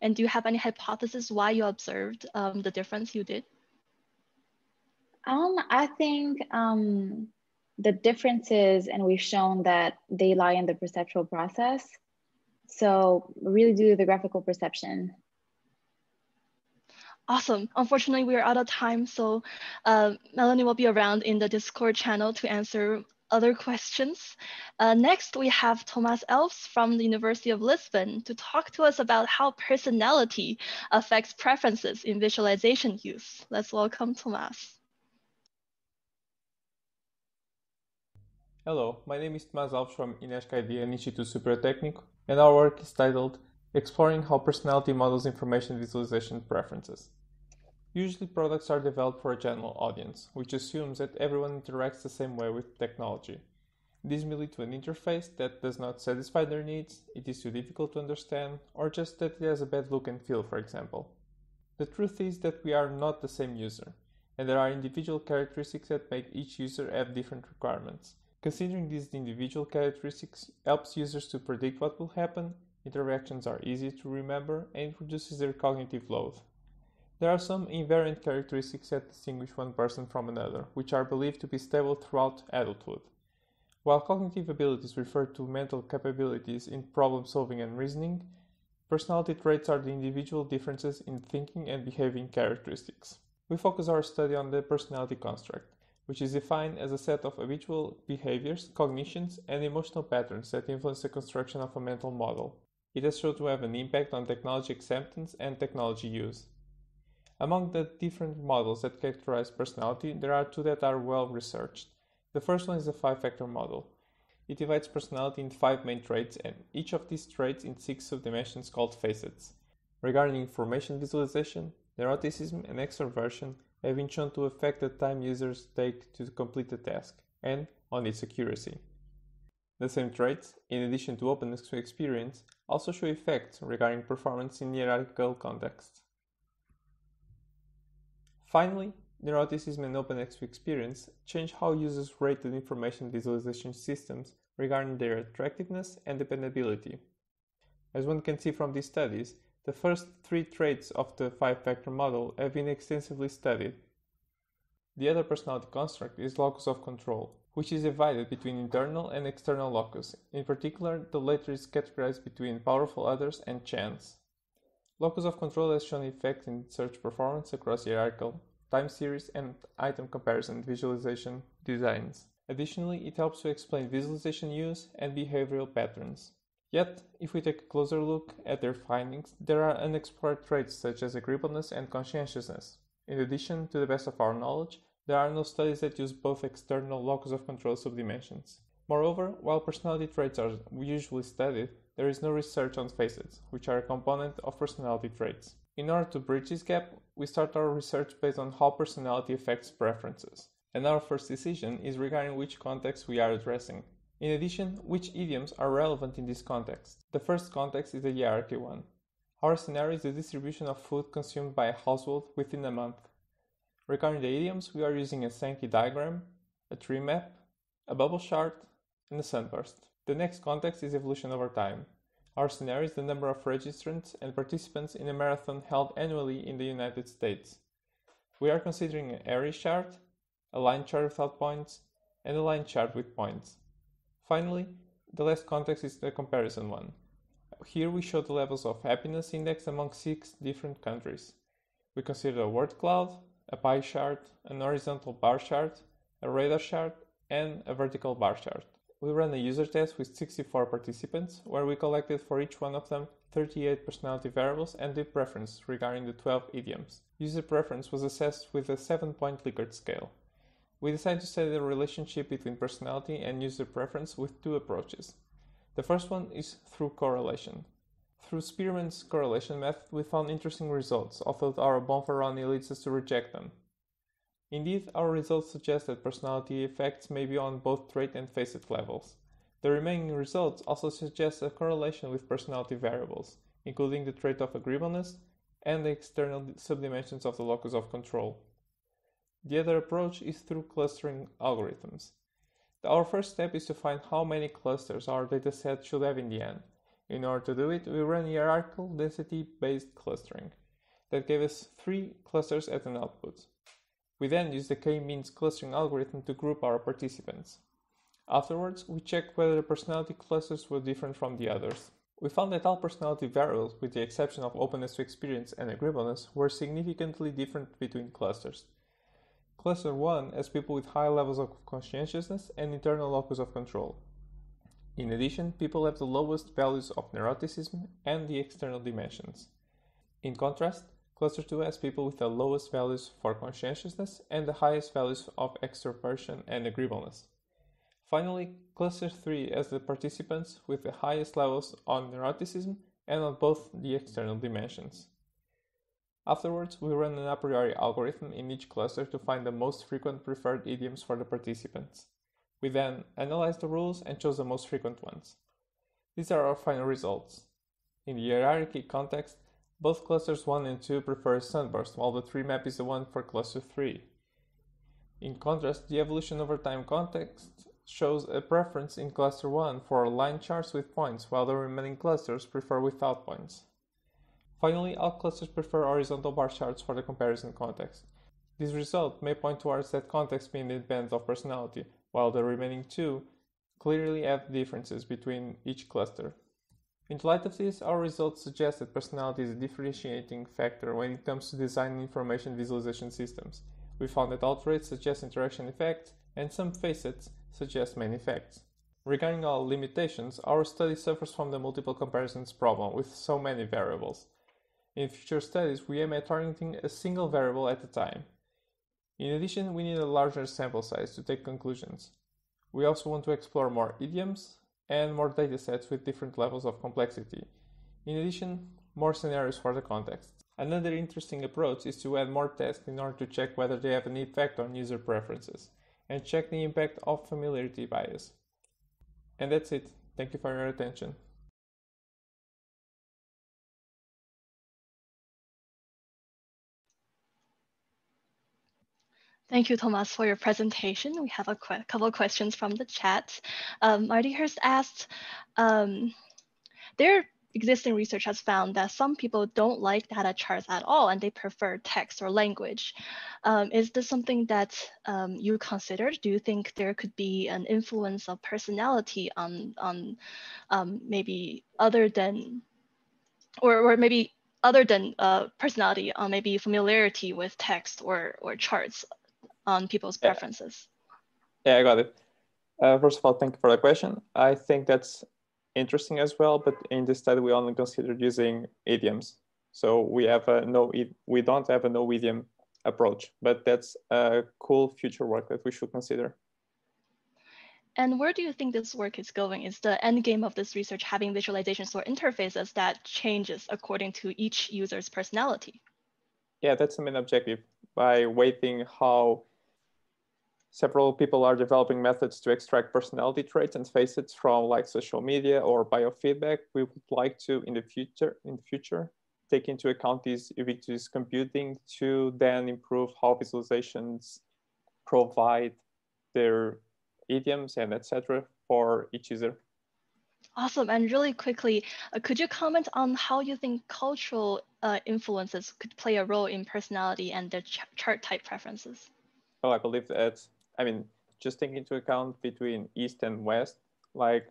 And do you have any hypothesis why you observed um, the difference you did? Um, I think um, the differences, and we've shown that they lie in the perceptual process. So really do the graphical perception. Awesome. Unfortunately, we are out of time, so uh, Melanie will be around in the Discord channel to answer other questions. Uh, next, we have Thomas Alves from the University of Lisbon to talk to us about how personality affects preferences in visualization use. Let's welcome Thomas. Hello, my name is Tomás from INESC-ID Instituto Superior Técnico, and our work is titled Exploring How Personality Models Information Visualization Preferences. Usually products are developed for a general audience, which assumes that everyone interacts the same way with technology. This may lead to an interface that does not satisfy their needs, it is too difficult to understand, or just that it has a bad look and feel, for example. The truth is that we are not the same user, and there are individual characteristics that make each user have different requirements Considering these individual characteristics helps users to predict what will happen, interactions are easy to remember, and reduces their cognitive load. There are some invariant characteristics that distinguish one person from another, which are believed to be stable throughout adulthood. While cognitive abilities refer to mental capabilities in problem solving and reasoning, personality traits are the individual differences in thinking and behaving characteristics. We focus our study on the personality construct, which is defined as a set of habitual behaviors, cognitions, and emotional patterns that influence the construction of a mental model. It has shown to have an impact on technology acceptance and technology use. Among the different models that characterize personality, there are two that are well researched. The first one is the five factor model. It divides personality into five main traits, and each of these traits in six subdimensions called facets. Regarding information visualization, neuroticism and extroversion have been shown to affect the time users take to complete the task and on its accuracy. The same traits, in addition to openness to experience, also show effects regarding performance in hierarchical contexts. Finally, neuroticism and openness to experience change how users rate the information visualization systems regarding their attractiveness and dependability. As one can see from these studies, the first three traits of the five-factor model have been extensively studied. The other personality construct is locus of control, which is divided between internal and external locus. In particular, the latter is categorized between powerful others and chance. Locus of control has shown effect in search performance across hierarchical, time series, and item comparison visualization designs. Additionally, it helps to explain visualization use and behavioral patterns. Yet, if we take a closer look at their findings, there are unexplored traits such as agreeableness and conscientiousness. In addition, to the best of our knowledge, there are no studies that use both external locus of control subdimensions. Moreover, while personality traits are usually studied, there is no research on facets, which are a component of personality traits. In order to bridge this gap, we start our research based on how personality affects preferences, and our first decision is regarding which context we are addressing. In addition, which idioms are relevant in this context? The first context is the hierarchy one. Our scenario is the distribution of food consumed by a household within a month. Regarding the idioms, we are using a Sankey diagram, a tree map, a bubble chart, and a sunburst. The next context is evolution over time. Our scenario is the number of registrants and participants in a marathon held annually in the United States. We are considering an area chart, a line chart without points, and a line chart with points. Finally, the last context is the comparison one. Here we show the levels of happiness index among six different countries. We consider a word cloud, a pie chart, an horizontal bar chart, a radar chart, and a vertical bar chart. We ran a user test with 64 participants, where we collected for each one of them 38 personality variables and their preference regarding the 12 idioms. User preference was assessed with a 7-point Likert scale. We decided to study the relationship between personality and user preference with two approaches. The first one is through correlation. Through Spearman's correlation method, we found interesting results, although our bonferroni leads us to reject them. Indeed, our results suggest that personality effects may be on both trait and facet levels. The remaining results also suggest a correlation with personality variables, including the trait of agreeableness and the external subdimensions of the locus of control. The other approach is through clustering algorithms. Our first step is to find how many clusters our dataset should have in the end. In order to do it, we ran hierarchical density-based clustering. That gave us three clusters as an output. We then used the k-means clustering algorithm to group our participants. Afterwards, we checked whether the personality clusters were different from the others. We found that all personality variables, with the exception of openness to experience and agreeableness, were significantly different between clusters. Cluster 1 as people with high levels of conscientiousness and internal locus of control. In addition, people have the lowest values of neuroticism and the external dimensions. In contrast, Cluster 2 has people with the lowest values for conscientiousness and the highest values of extroversion and agreeableness. Finally, Cluster 3 has the participants with the highest levels on neuroticism and on both the external dimensions. Afterwards, we run an Apriori algorithm in each cluster to find the most frequent preferred idioms for the participants. We then analyze the rules and chose the most frequent ones. These are our final results. In the hierarchy context, both clusters 1 and 2 prefer sunburst, while the tree map is the one for cluster 3. In contrast, the evolution over time context shows a preference in cluster 1 for line charts with points, while the remaining clusters prefer without points. Finally, all clusters prefer horizontal bar charts for the comparison context. This result may point towards that context being the independent of personality, while the remaining two clearly have differences between each cluster. In light of this, our results suggest that personality is a differentiating factor when it comes to designing information visualization systems. We found that all traits suggest interaction effects, and some facets suggest main effects. Regarding all limitations, our study suffers from the multiple comparisons problem with so many variables. In future studies, we aim at targeting a single variable at a time. In addition, we need a larger sample size to take conclusions. We also want to explore more idioms and more datasets with different levels of complexity. In addition, more scenarios for the context. Another interesting approach is to add more tests in order to check whether they have an effect on user preferences, and check the impact of familiarity bias. And that's it. Thank you for your attention. Thank you, Thomas, for your presentation. We have a couple of questions from the chat. Um, Marti Hearst asked, um, their existing research has found that some people don't like data charts at all and they prefer text or language. Um, is this something that um, you considered? Do you think there could be an influence of personality on, on um, maybe other than, or, or maybe other than uh, personality, on maybe familiarity with text or, or charts on people's yeah. preferences? Yeah, I got it. Uh, first of all, thank you for the question. I think that's interesting as well, but in this study, we only considered using idioms. So we have a no, we don't have a no idiom approach, but that's a cool future work that we should consider. And where do you think this work is going? Is the end game of this research having visualizations or interfaces that changes according to each user's personality? Yeah, that's the main objective. By weighting how several people are developing methods to extract personality traits and facets from like social media or biofeedback. We would like to in the future in the future take into account these ubiquitous computing to then improve how visualizations provide their idioms and etc. for each user. Awesome. And really quickly, uh, could you comment on how you think cultural uh, influences could play a role in personality and their ch chart type preferences? Oh, I believe that I mean, just take into account between East and West, like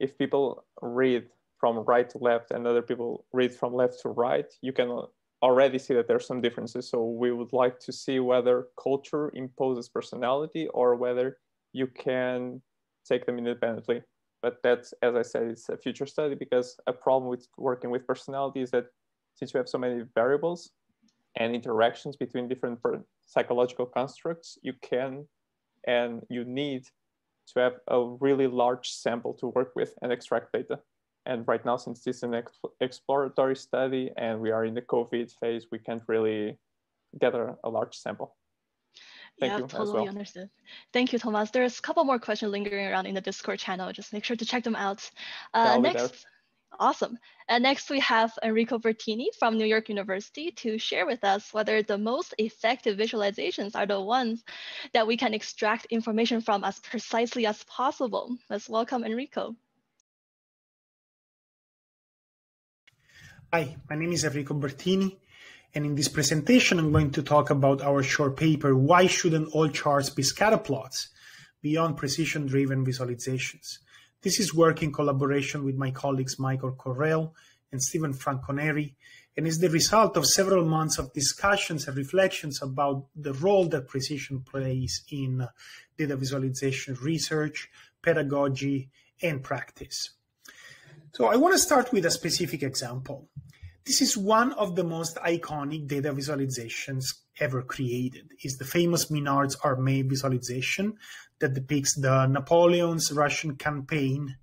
if people read from right to left and other people read from left to right, you can already see that there's some differences. So we would like to see whether culture imposes personality or whether you can take them independently. But that's, as I said, it's a future study because a problem with working with personality is that since you have so many variables and interactions between different psychological constructs, you can and you need to have a really large sample to work with and extract data. And right now, since this is an ex exploratory study and we are in the COVID phase, we can't really gather a large sample. Thank yeah, you totally well. understood. Thank you, Thomas. There's a couple more questions lingering around in the Discord channel. Just make sure to check them out. Uh, next, Awesome. And next we have Enrico Bertini from New York University to share with us whether the most effective visualizations are the ones that we can extract information from as precisely as possible. Let's welcome Enrico. Hi, my name is Enrico Bertini. And in this presentation, I'm going to talk about our short paper, Why Shouldn't All Charts Be Scatterplots? Beyond Precision-Driven Visualizations. This is work in collaboration with my colleagues Michael Correll and Steven Franconeri, and is the result of several months of discussions and reflections about the role that precision plays in data visualization research, pedagogy, and practice. So I want to start with a specific example. This is one of the most iconic data visualizations ever created. Is the famous Minard's Armée visualization that depicts the Napoleon's Russian campaign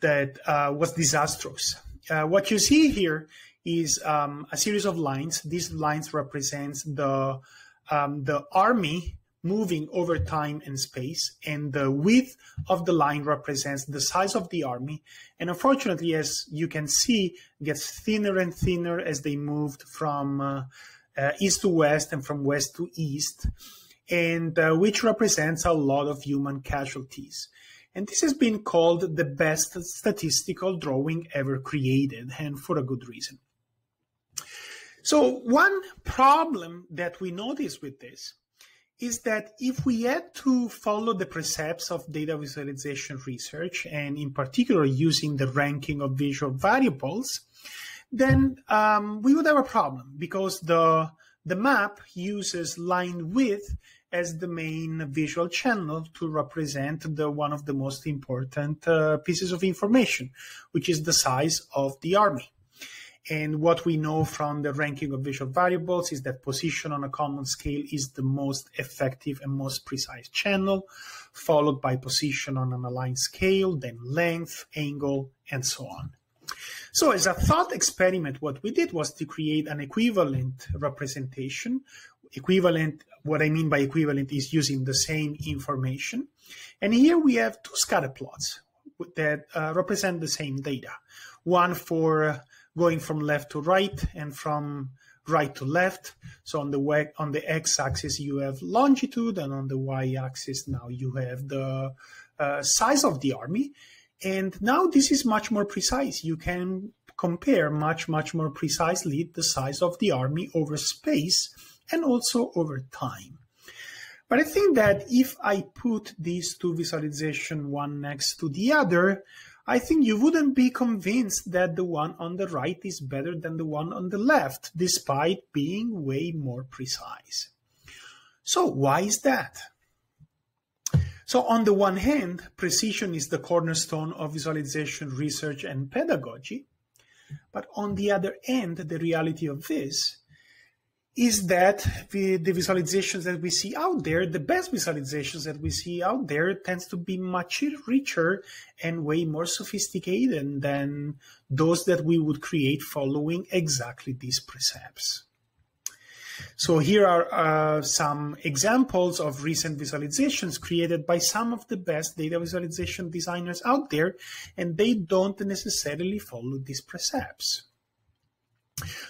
that uh, was disastrous. Uh, what you see here is um, a series of lines. These lines represent the um, the army moving over time and space, and the width of the line represents the size of the army. And unfortunately, as you can see, gets thinner and thinner as they moved from uh, east to west and from west to east. and uh, which represents a lot of human casualties. And this has been called the best statistical drawing ever created, and for a good reason. So one problem that we notice with this is that if we had to follow the precepts of data visualization research, and in particular using the ranking of visual variables, then um, we would have a problem because the, the map uses line width as the main visual channel to represent the one of the most important uh, pieces of information, which is the size of the army. And what we know from the ranking of visual variables is that position on a common scale is the most effective and most precise channel, followed by position on an aligned scale, then length, angle, and so on. So as a thought experiment, what we did was to create an equivalent representation. Equivalent, what I mean by equivalent is using the same information. And here we have two scatter plots that uh, represent the same data. One for going from left to right and from right to left. So on the on the x-axis you have longitude, and on the y-axis now you have the uh, size of the army. And now this is much more precise. You can compare much much more precisely the size of the army over space and also over time. But I think that if I put these two visualization one next to the other, I think you wouldn't be convinced that the one on the right is better than the one on the left, despite being way more precise. So why is that? So on the one hand, precision is the cornerstone of visualization research and pedagogy. But on the other end, the reality of this is that the, the, visualizations that we see out there, the best visualizations that we see out there tends to be much richer and way more sophisticated than those that we would create following exactly these precepts. So here are uh, some examples of recent visualizations created by some of the best data visualization designers out there, and they don't necessarily follow these precepts.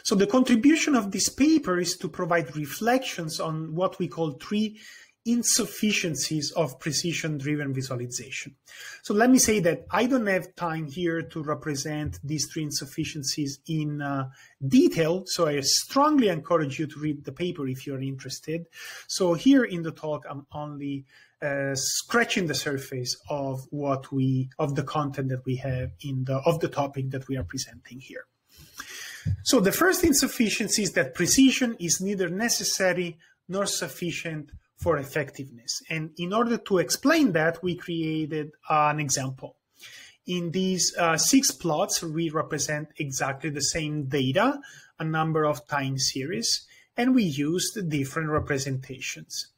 So the contribution of this paper is to provide reflections on what we call three insufficiencies of precision-driven visualization. So let me say that I don't have time here to represent these three insufficiencies in uh, detail, so I strongly encourage you to read the paper if you're interested. So here in the talk, I'm only uh, scratching the surface of what we, of the content that we have in the, of the topic that we are presenting here. So the first insufficiency is that precision is neither necessary nor sufficient for effectiveness. And in order to explain that, we created an example. In these uh, six plots, we represent exactly the same data, a number of time series, and we used different representations.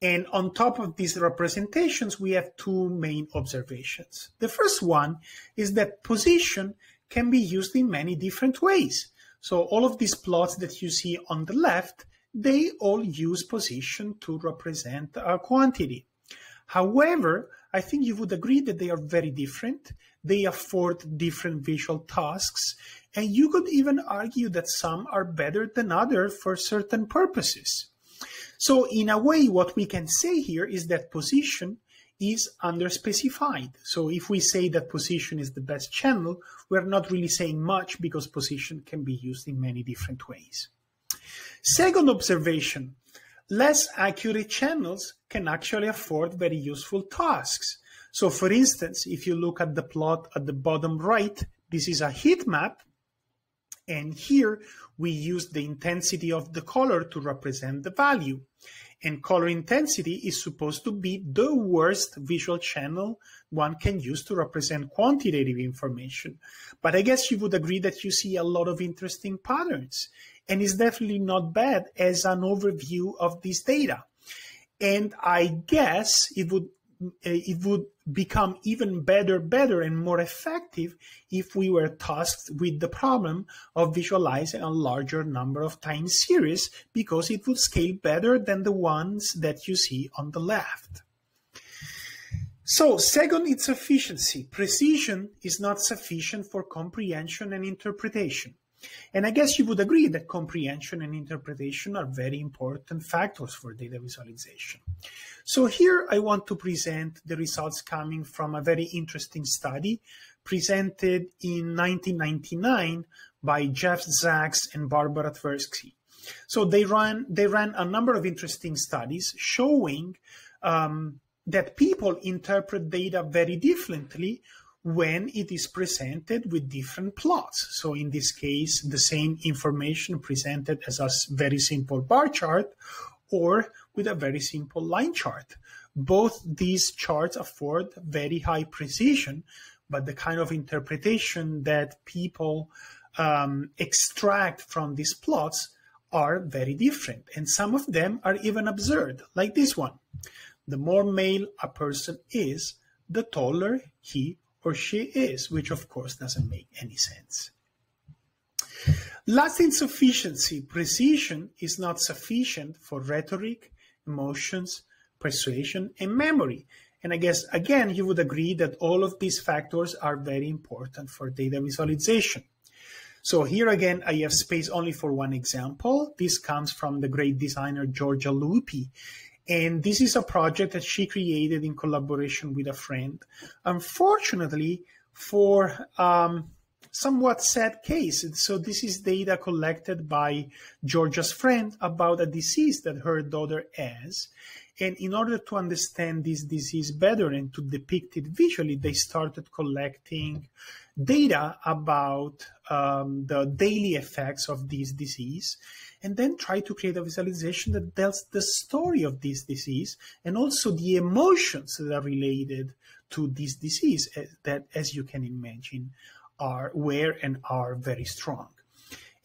And on top of these representations, we have two main observations. The first one is that position can be used in many different ways. So all of these plots that you see on the left, they all use position to represent a quantity. However, I think you would agree that they are very different. They afford different visual tasks, and you could even argue that some are better than others for certain purposes. So in a way, what we can say here is that position is underspecified. So if we say that position is the best channel, we're not really saying much because position can be used in many different ways. Second observation, less accurate channels can actually afford very useful tasks. So for instance, if you look at the plot at the bottom right, this is a heat map. And here we use the intensity of the color to represent the value. And color intensity is supposed to be the worst visual channel one can use to represent quantitative information. But I guess you would agree that you see a lot of interesting patterns. And it's definitely not bad as an overview of this data. And I guess it would eh, it would become even better, better, and more effective if we were tasked with the problem of visualizing a larger number of time series because it would scale better than the ones that you see on the left. So, second, its efficiency. Precision is not sufficient for comprehension and interpretation. And I guess you would agree that comprehension and interpretation are very important factors for data visualization. So here I want to present the results coming from a very interesting study presented in 1999 by Jeff Zacks and Barbara Tversky. So they ran they ran a number of interesting studies showing um, that people interpret data very differently when it is presented with different plots. So in this case, the same information presented as a very simple bar chart or with a very simple line chart. Both these charts afford very high precision, but the kind of interpretation that people um, extract from these plots are very different. And some of them are even absurd, like this one. The more male a person is, the taller he or she is, which of course doesn't make any sense. Last insufficiency, precision is not sufficient for rhetoric, emotions, persuasion, and memory. And I guess, again, you would agree that all of these factors are very important for data visualization. So here again, I have space only for one example. This comes from the great designer Giorgia Lupi. And this is a project that she created in collaboration with a friend. Unfortunately, for um, somewhat sad case. So this is data collected by Giorgia's friend about a disease that her daughter has. And in order to understand this disease better and to depict it visually, they started collecting data about um, the daily effects of this disease and then try to create a visualization that tells the story of this disease and also the emotions that are related to this disease eh, that as you can imagine are where and are very strong.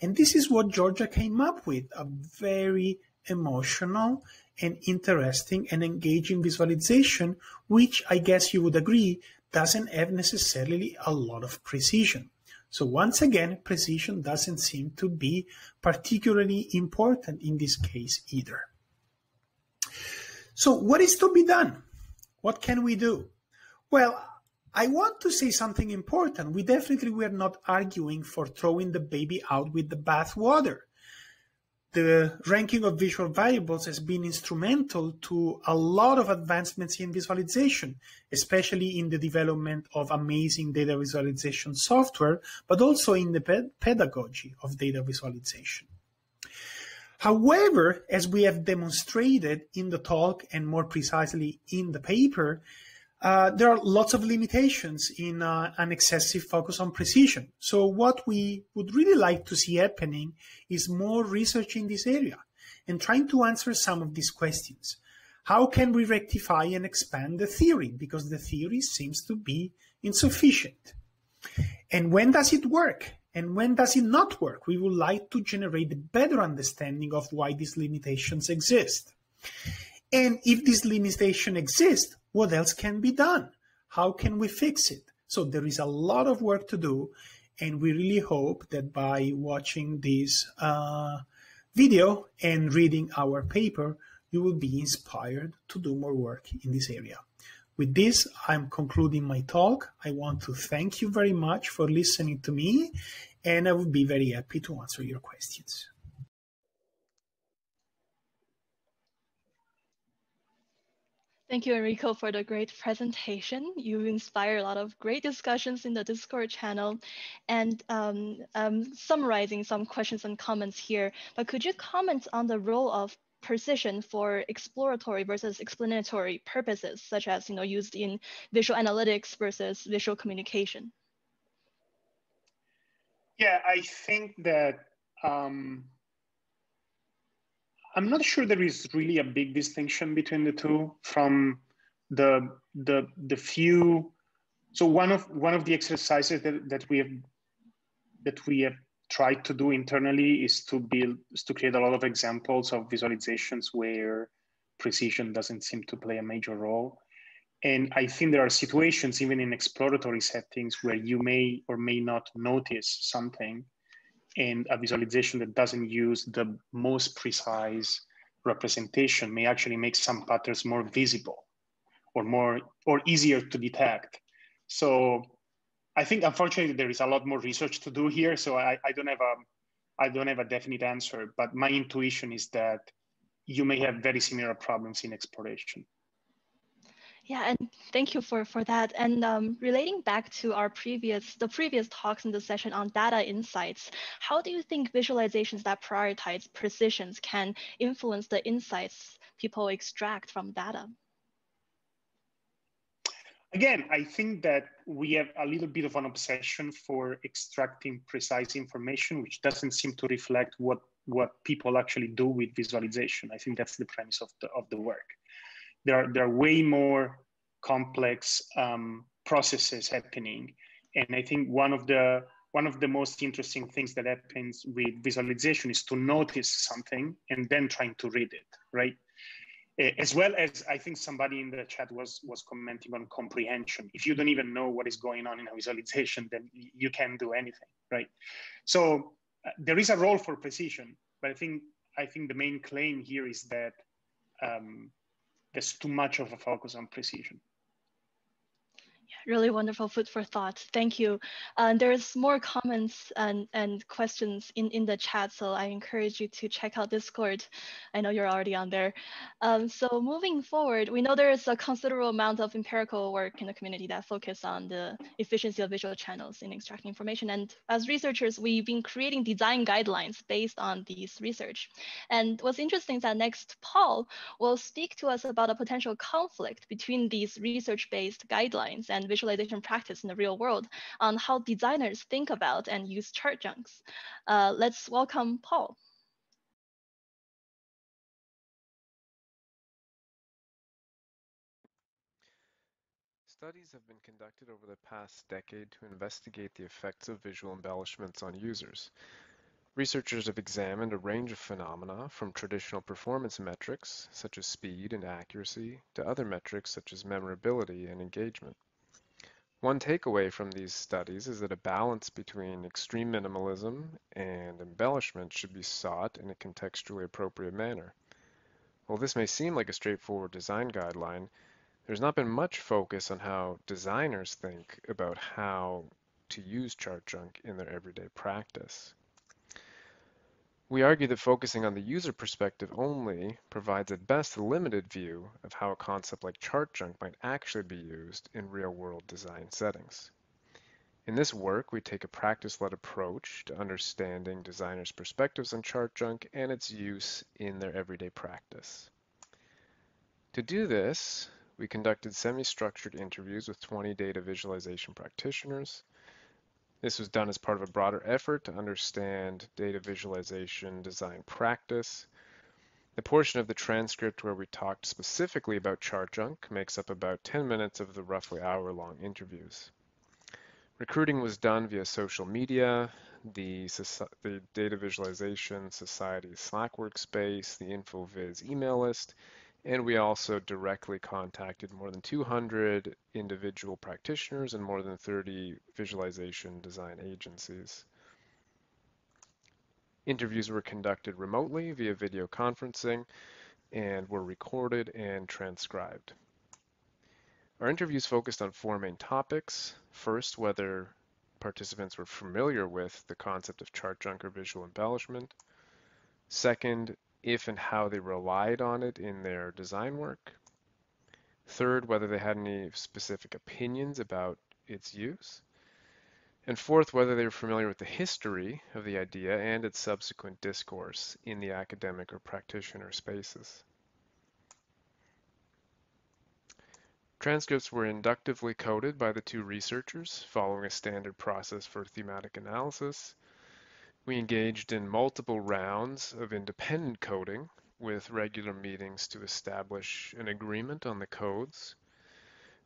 And this is what Giorgia came up with a very emotional and interesting and engaging visualization which i guess you would agree doesn't have necessarily a lot of precision so once again, precision doesn't seem to be particularly important in this case either. So what is to be done? What can we do? Well, I want to say something important. We definitely were not arguing for throwing the baby out with the bathwater the ranking of visual variables has been instrumental to a lot of advancements in visualization, especially in the development of amazing data visualization software, but also in the pedagogy of data visualization. However, as we have demonstrated in the talk and more precisely in the paper, uh, there are lots of limitations in uh, an excessive focus on precision. So what we would really like to see happening is more research in this area and trying to answer some of these questions. How can we rectify and expand the theory? Because the theory seems to be insufficient. And when does it work? And when does it not work? We would like to generate a better understanding of why these limitations exist. And if these limitations exists, what else can be done? How can we fix it? So there is a lot of work to do, and we really hope that by watching this uh, video and reading our paper, you will be inspired to do more work in this area. With this, I'm concluding my talk. I want to thank you very much for listening to me, and I would be very happy to answer your questions. Thank you, Enrico, for the great presentation. You inspire a lot of great discussions in the Discord channel and um, um, summarizing some questions and comments here. But could you comment on the role of precision for exploratory versus explanatory purposes, such as you know used in visual analytics versus visual communication? Yeah, I think that um, I'm not sure there is really a big distinction between the two from the the the few. So one of one of the exercises that, that we have that we have tried to do internally is to build is to create a lot of examples of visualizations where precision doesn't seem to play a major role. And I think there are situations, even in exploratory settings, where you may or may not notice something and a visualization that doesn't use the most precise representation may actually make some patterns more visible or more or easier to detect. So I think unfortunately there is a lot more research to do here, so I, I don't have a I don't have a definite answer, but my intuition is that you may have very similar problems in exploration. Yeah, and thank you for, for that. And um, relating back to our previous, the previous talks in the session on data insights, how do you think visualizations that prioritize precisions can influence the insights people extract from data? Again, I think that we have a little bit of an obsession for extracting precise information, which doesn't seem to reflect what, what people actually do with visualization. I think that's the premise of the, of the work there are, there are way more complex um, processes happening. And I think one of the one of the most interesting things that happens with visualization is to notice something and then trying to read it, right? As well as I think somebody in the chat was was commenting on comprehension. If you don't even know what is going on in a visualization, then you can't do anything, right? So uh, there is a role for precision, but I think I think the main claim here is that um, there's too much of a focus on precision really wonderful food for thought. Thank you. There's more comments and, and questions in, in the chat, so I encourage you to check out Discord. I know you're already on there. Um, so moving forward, we know there is a considerable amount of empirical work in the community that focus on the efficiency of visual channels in extracting information. And as researchers, we've been creating design guidelines based on these research. And what's interesting is that next Paul will speak to us about a potential conflict between these research-based guidelines and visualization practice in the real world on how designers think about and use chart junks. Uh, let's welcome Paul. Studies have been conducted over the past decade to investigate the effects of visual embellishments on users. Researchers have examined a range of phenomena from traditional performance metrics, such as speed and accuracy, to other metrics such as memorability and engagement. One takeaway from these studies is that a balance between extreme minimalism and embellishment should be sought in a contextually appropriate manner. While this may seem like a straightforward design guideline, there's not been much focus on how designers think about how to use chart junk in their everyday practice. We argue that focusing on the user perspective only provides at best a limited view of how a concept like chart junk might actually be used in real-world design settings. In this work, we take a practice-led approach to understanding designers' perspectives on chart junk and its use in their everyday practice. To do this, we conducted semi-structured interviews with 20 data visualization practitioners, this was done as part of a broader effort to understand data visualization design practice. The portion of the transcript where we talked specifically about chart junk makes up about 10 minutes of the roughly hour-long interviews. Recruiting was done via social media, the, the Data Visualization Society Slack workspace, the InfoVis email list, and we also directly contacted more than 200 individual practitioners and more than 30 visualization design agencies. Interviews were conducted remotely via video conferencing and were recorded and transcribed. Our interviews focused on four main topics. First, whether participants were familiar with the concept of chart junk or visual embellishment. Second, if and how they relied on it in their design work. Third, whether they had any specific opinions about its use. And fourth, whether they were familiar with the history of the idea and its subsequent discourse in the academic or practitioner spaces. Transcripts were inductively coded by the two researchers following a standard process for thematic analysis. We engaged in multiple rounds of independent coding with regular meetings to establish an agreement on the codes.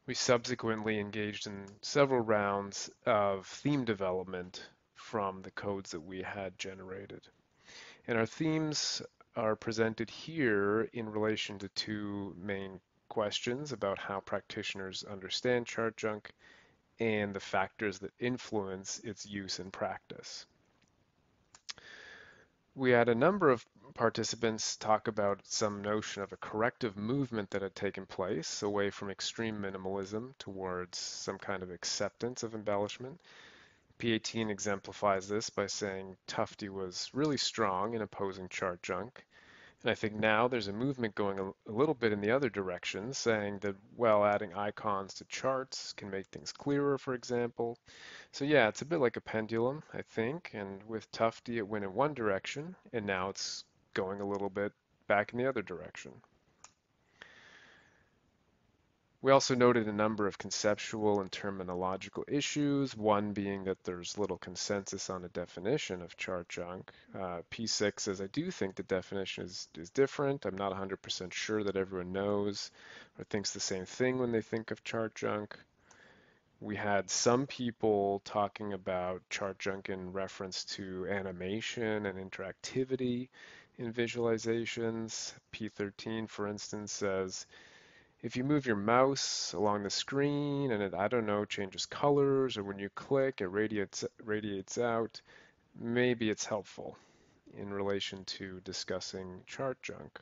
We subsequently engaged in several rounds of theme development from the codes that we had generated. And our themes are presented here in relation to two main questions about how practitioners understand chart junk and the factors that influence its use in practice we had a number of participants talk about some notion of a corrective movement that had taken place away from extreme minimalism towards some kind of acceptance of embellishment. P18 exemplifies this by saying Tufte was really strong in opposing chart junk. And I think now there's a movement going a, a, little bit in the other direction, saying that, well, adding icons to charts can make things clearer, for example. So yeah, it's a bit like a pendulum, I think. And with Tufte, it went in one direction, and now it's going a little bit back in the other direction. We also noted a number of conceptual and terminological issues, one being that there's little consensus on a definition of chart junk. Uh, P6 says, I do think the definition is, is different. I'm not 100% sure that everyone knows or thinks the same thing when they think of chart junk. We had some people talking about chart junk in reference to animation and interactivity in visualizations. P13, for instance, says, if you move your mouse along the screen and it, I don't know, changes colors or when you click, it radiates, radiates out, maybe it's helpful in relation to discussing chart junk.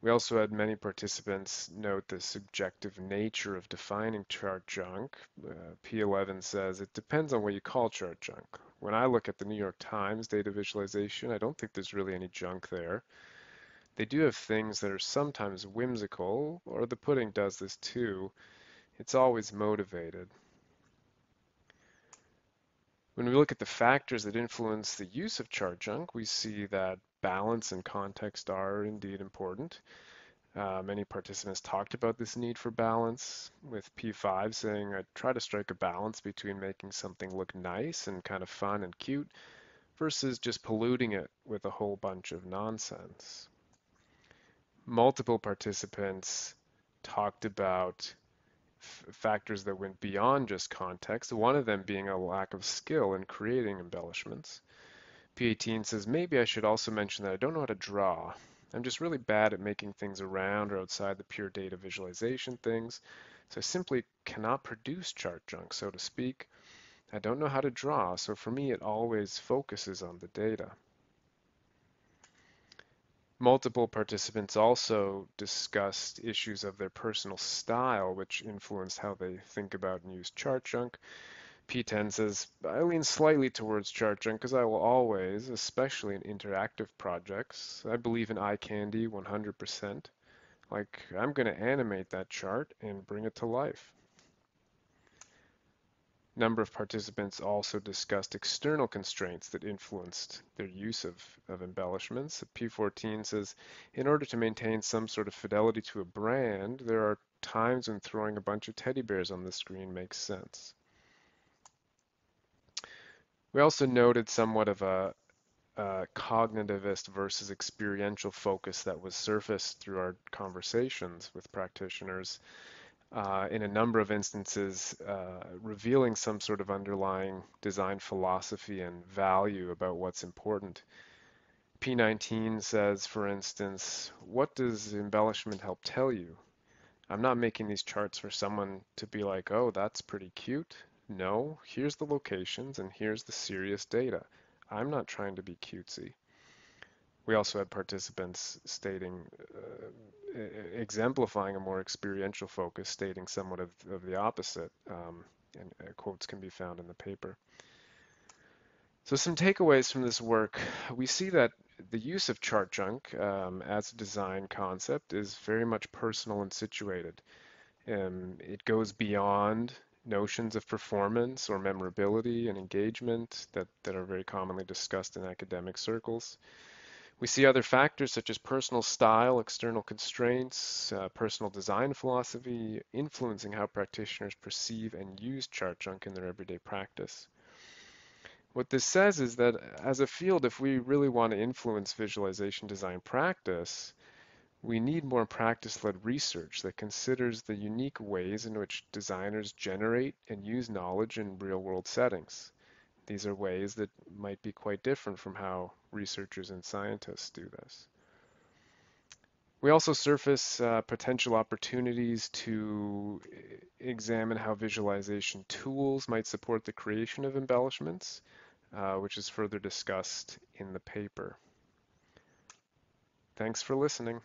We also had many participants note the subjective nature of defining chart junk. Uh, P11 says it depends on what you call chart junk. When I look at the New York Times data visualization, I don't think there's really any junk there. They do have things that are sometimes whimsical, or the pudding does this too. It's always motivated. When we look at the factors that influence the use of chart junk, we see that balance and context are indeed important. Uh, many participants talked about this need for balance, with P5 saying, I try to strike a balance between making something look nice and kind of fun and cute versus just polluting it with a whole bunch of nonsense multiple participants talked about factors that went beyond just context, one of them being a lack of skill in creating embellishments. P18 says, maybe I should also mention that I don't know how to draw. I'm just really bad at making things around or outside the pure data visualization things, so I simply cannot produce chart junk, so to speak. I don't know how to draw, so for me it always focuses on the data. Multiple participants also discussed issues of their personal style, which influenced how they think about and use chart junk. P10 says, I lean slightly towards chart junk because I will always, especially in interactive projects, I believe in eye candy 100%. Like, I'm going to animate that chart and bring it to life number of participants also discussed external constraints that influenced their use of, of embellishments. P14 says, in order to maintain some sort of fidelity to a brand, there are times when throwing a bunch of teddy bears on the screen makes sense. We also noted somewhat of a, a cognitivist versus experiential focus that was surfaced through our conversations with practitioners uh, in a number of instances uh, revealing some sort of underlying design philosophy and value about what's important. P19 says, for instance, what does embellishment help tell you? I'm not making these charts for someone to be like, oh, that's pretty cute. No, here's the locations and here's the serious data. I'm not trying to be cutesy. We also had participants stating uh, exemplifying a more experiential focus, stating somewhat of, of the opposite, um, and uh, quotes can be found in the paper. So some takeaways from this work, we see that the use of chart junk um, as a design concept is very much personal and situated. Um, it goes beyond notions of performance or memorability and engagement that, that are very commonly discussed in academic circles. We see other factors such as personal style, external constraints, uh, personal design philosophy influencing how practitioners perceive and use chart junk in their everyday practice. What this says is that as a field, if we really want to influence visualization design practice, we need more practice-led research that considers the unique ways in which designers generate and use knowledge in real-world settings. These are ways that might be quite different from how researchers and scientists do this. We also surface uh, potential opportunities to examine how visualization tools might support the creation of embellishments, uh, which is further discussed in the paper. Thanks for listening.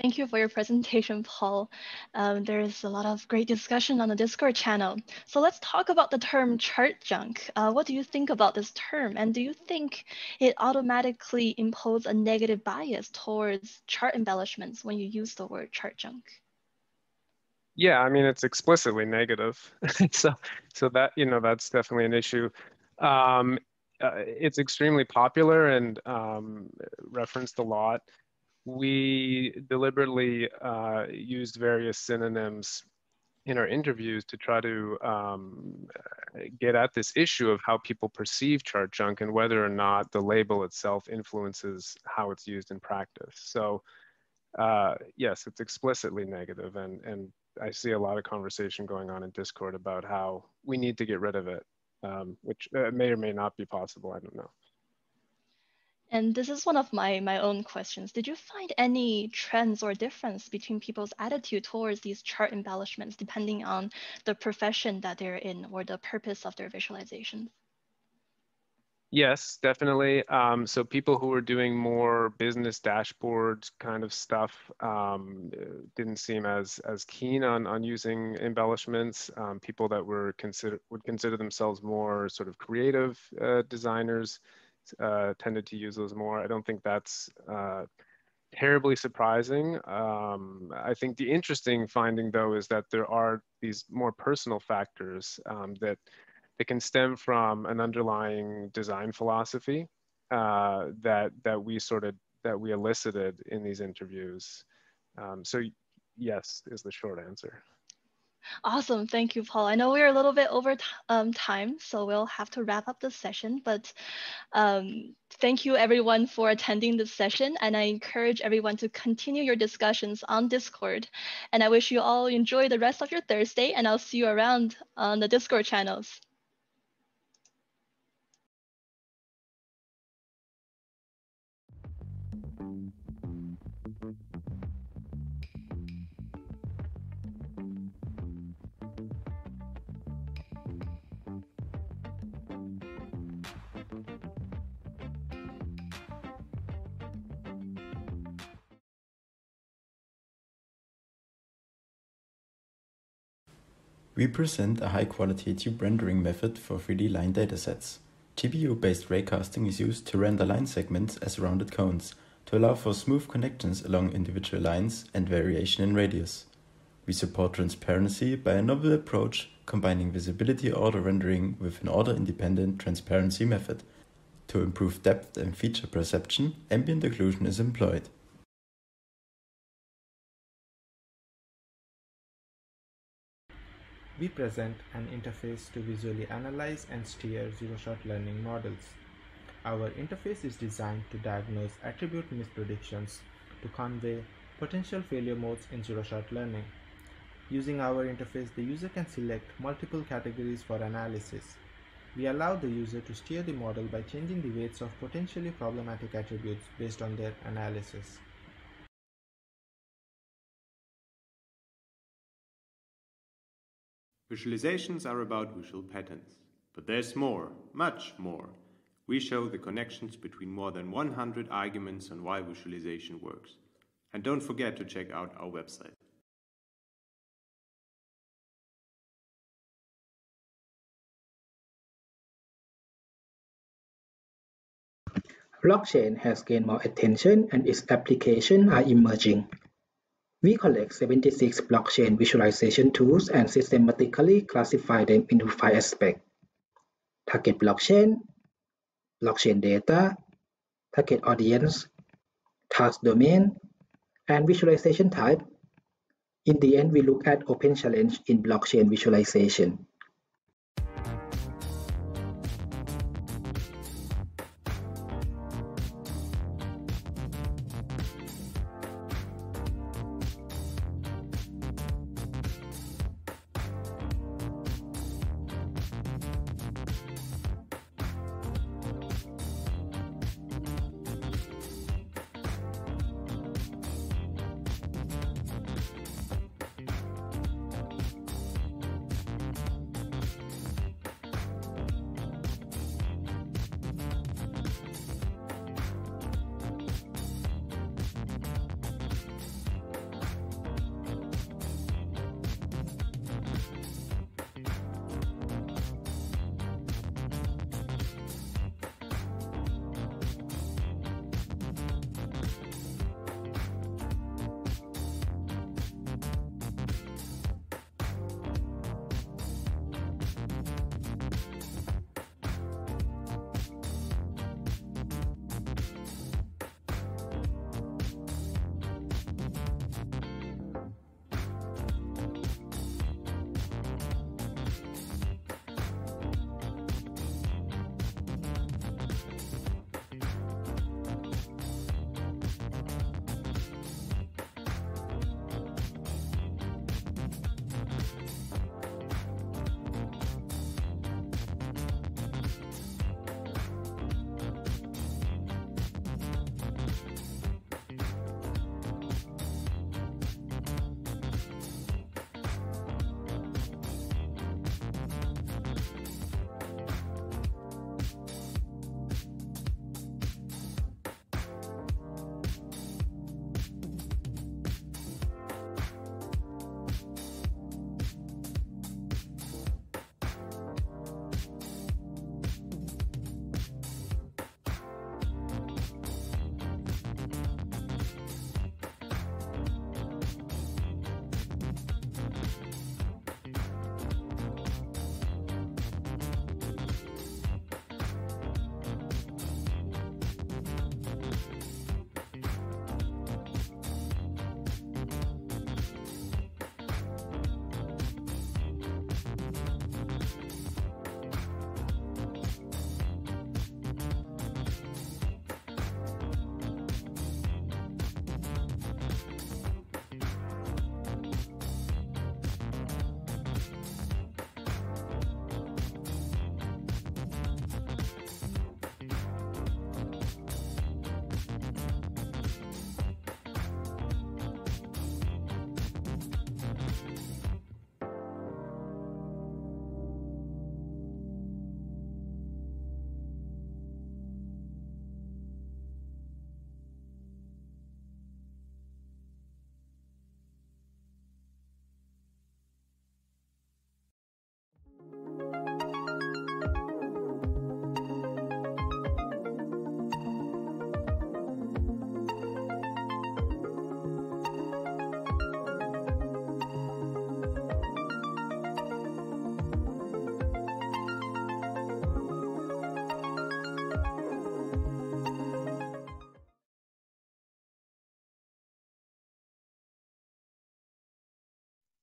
Thank you for your presentation, Paul. Um, there's a lot of great discussion on the Discord channel. So let's talk about the term chart junk. Uh, what do you think about this term? And do you think it automatically imposes a negative bias towards chart embellishments when you use the word chart junk? Yeah, I mean, it's explicitly negative. so, so that, you know, that's definitely an issue. Um, uh, it's extremely popular and um, referenced a lot we deliberately uh, used various synonyms in our interviews to try to um, get at this issue of how people perceive chart junk and whether or not the label itself influences how it's used in practice. So uh, yes, it's explicitly negative and, and I see a lot of conversation going on in Discord about how we need to get rid of it, um, which uh, may or may not be possible, I don't know. And this is one of my, my own questions. Did you find any trends or difference between people's attitude towards these chart embellishments depending on the profession that they're in or the purpose of their visualizations? Yes, definitely. Um, so people who were doing more business dashboards kind of stuff um, didn't seem as as keen on on using embellishments. Um, people that were consider would consider themselves more sort of creative uh, designers uh, tended to use those more. I don't think that's uh, terribly surprising. Um, I think the interesting finding, though, is that there are these more personal factors um, that that can stem from an underlying design philosophy uh, that that we sort of that we elicited in these interviews. Um, so yes, is the short answer. Awesome. Thank you, Paul. I know we're a little bit over um, time, so we'll have to wrap up the session. But um, thank you, everyone, for attending this session. And I encourage everyone to continue your discussions on Discord. And I wish you all enjoy the rest of your Thursday, and I'll see you around on the Discord channels. We present a high-quality tube rendering method for 3D line datasets. GPU-based raycasting is used to render line segments as rounded cones, to allow for smooth connections along individual lines and variation in radius. We support transparency by a novel approach combining visibility order rendering with an order-independent transparency method. To improve depth and feature perception, ambient occlusion is employed. We present an interface to visually analyze and steer zero-shot learning models. Our interface is designed to diagnose attribute mispredictions to convey potential failure modes in zero-shot learning. Using our interface, the user can select multiple categories for analysis. We allow the user to steer the model by changing the weights of potentially problematic attributes based on their analysis. Visualizations are about visual patterns. But there's more, much more. We show the connections between more than 100 arguments on why visualization works. And don't forget to check out our website. Blockchain has gained more attention and its applications are emerging. We collect 76 blockchain visualization tools and systematically classify them into five aspects. Target blockchain, blockchain data, target audience, task domain, and visualization type. In the end, we look at open challenge in blockchain visualization.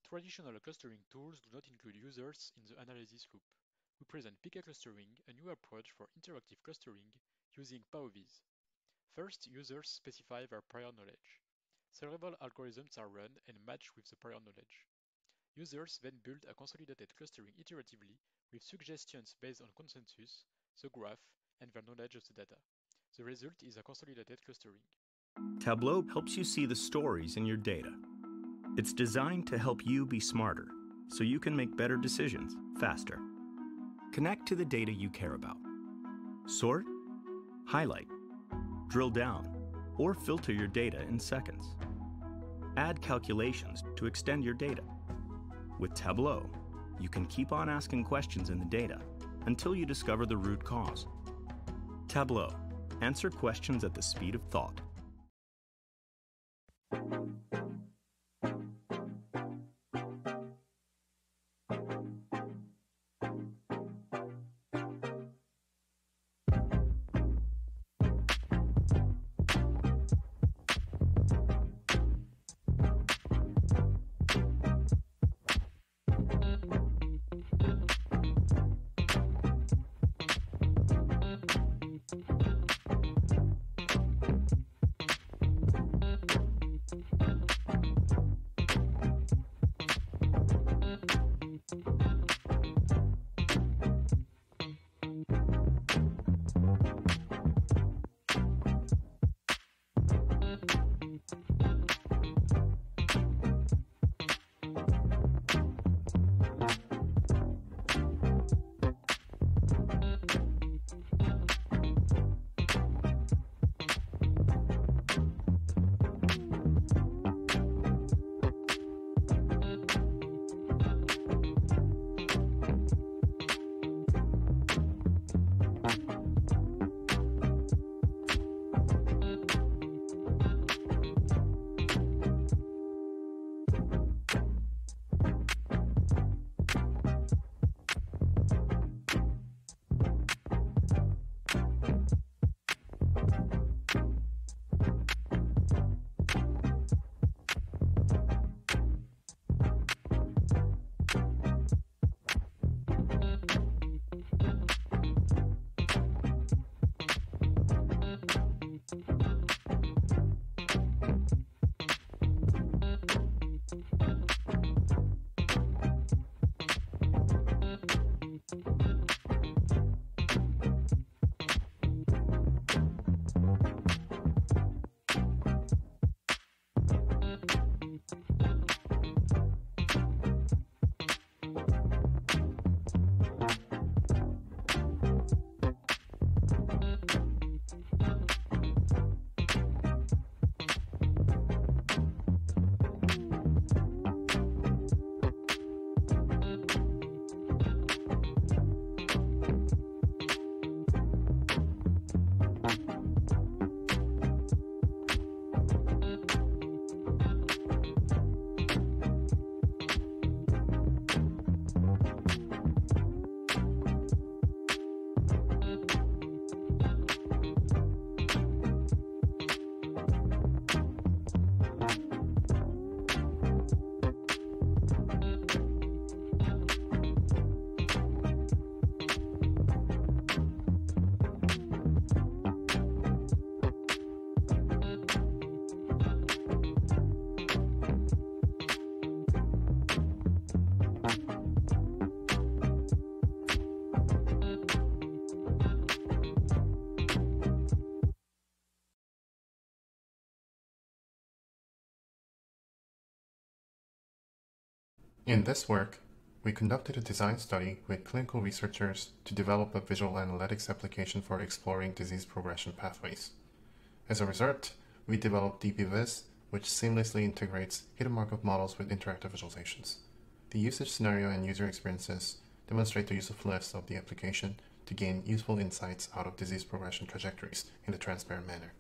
Traditional clustering tools do not include users in the analysis loop. We present PK clustering, a new approach for interactive clustering using PoWiz. First, users specify their prior knowledge. Several algorithms are run and match with the prior knowledge. Users then build a consolidated clustering iteratively with suggestions based on consensus, the graph, and their knowledge of the data. The result is a consolidated clustering. Tableau helps you see the stories in your data. It's designed to help you be smarter so you can make better decisions faster. Connect to the data you care about. Sort, highlight, drill down, or filter your data in seconds. Add calculations to extend your data. With Tableau, you can keep on asking questions in the data until you discover the root cause. Tableau. Answer questions at the speed of thought. In this work, we conducted a design study with clinical researchers to develop a visual analytics application for exploring disease progression pathways. As a result, we developed DPVis, which seamlessly integrates hidden Markov models with interactive visualizations. The usage scenario and user experiences demonstrate the usefulness of the application to gain useful insights out of disease progression trajectories in a transparent manner.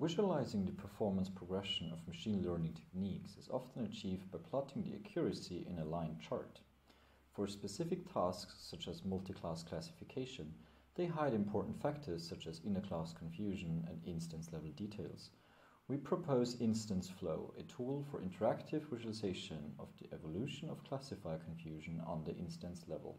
Visualizing the performance progression of machine learning techniques is often achieved by plotting the accuracy in a line chart. For specific tasks such as multi-class classification, they hide important factors such as inner-class confusion and instance level details. We propose Instance Flow, a tool for interactive visualization of the evolution of classifier confusion on the instance level.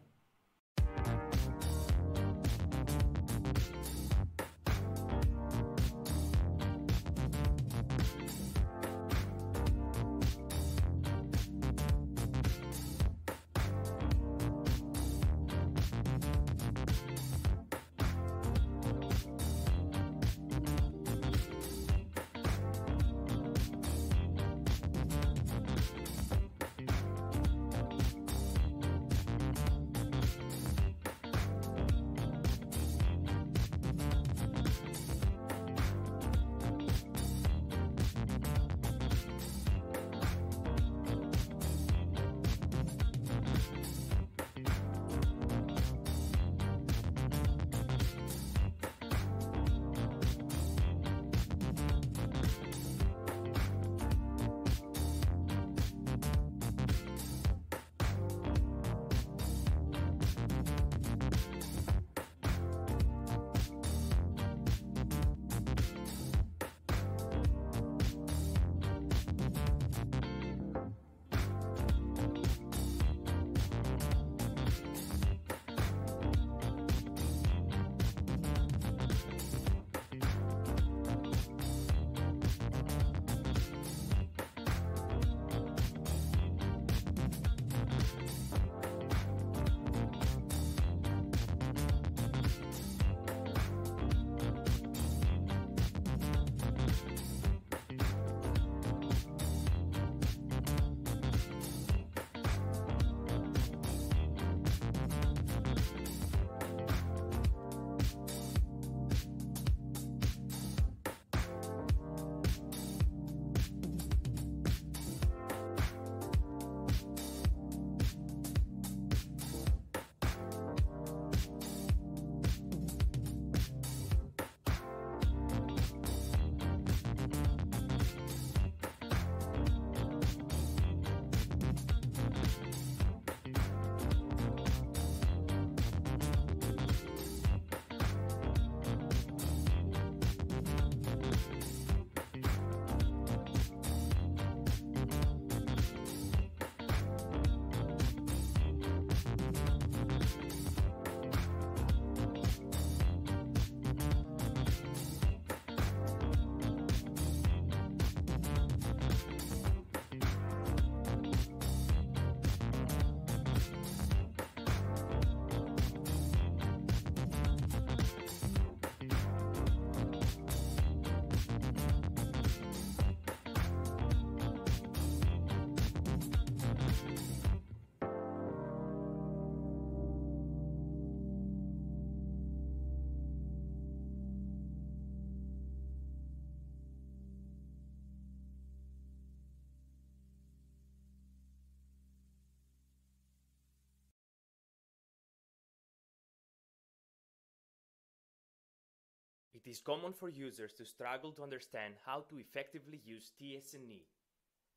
It is common for users to struggle to understand how to effectively use t-SNE.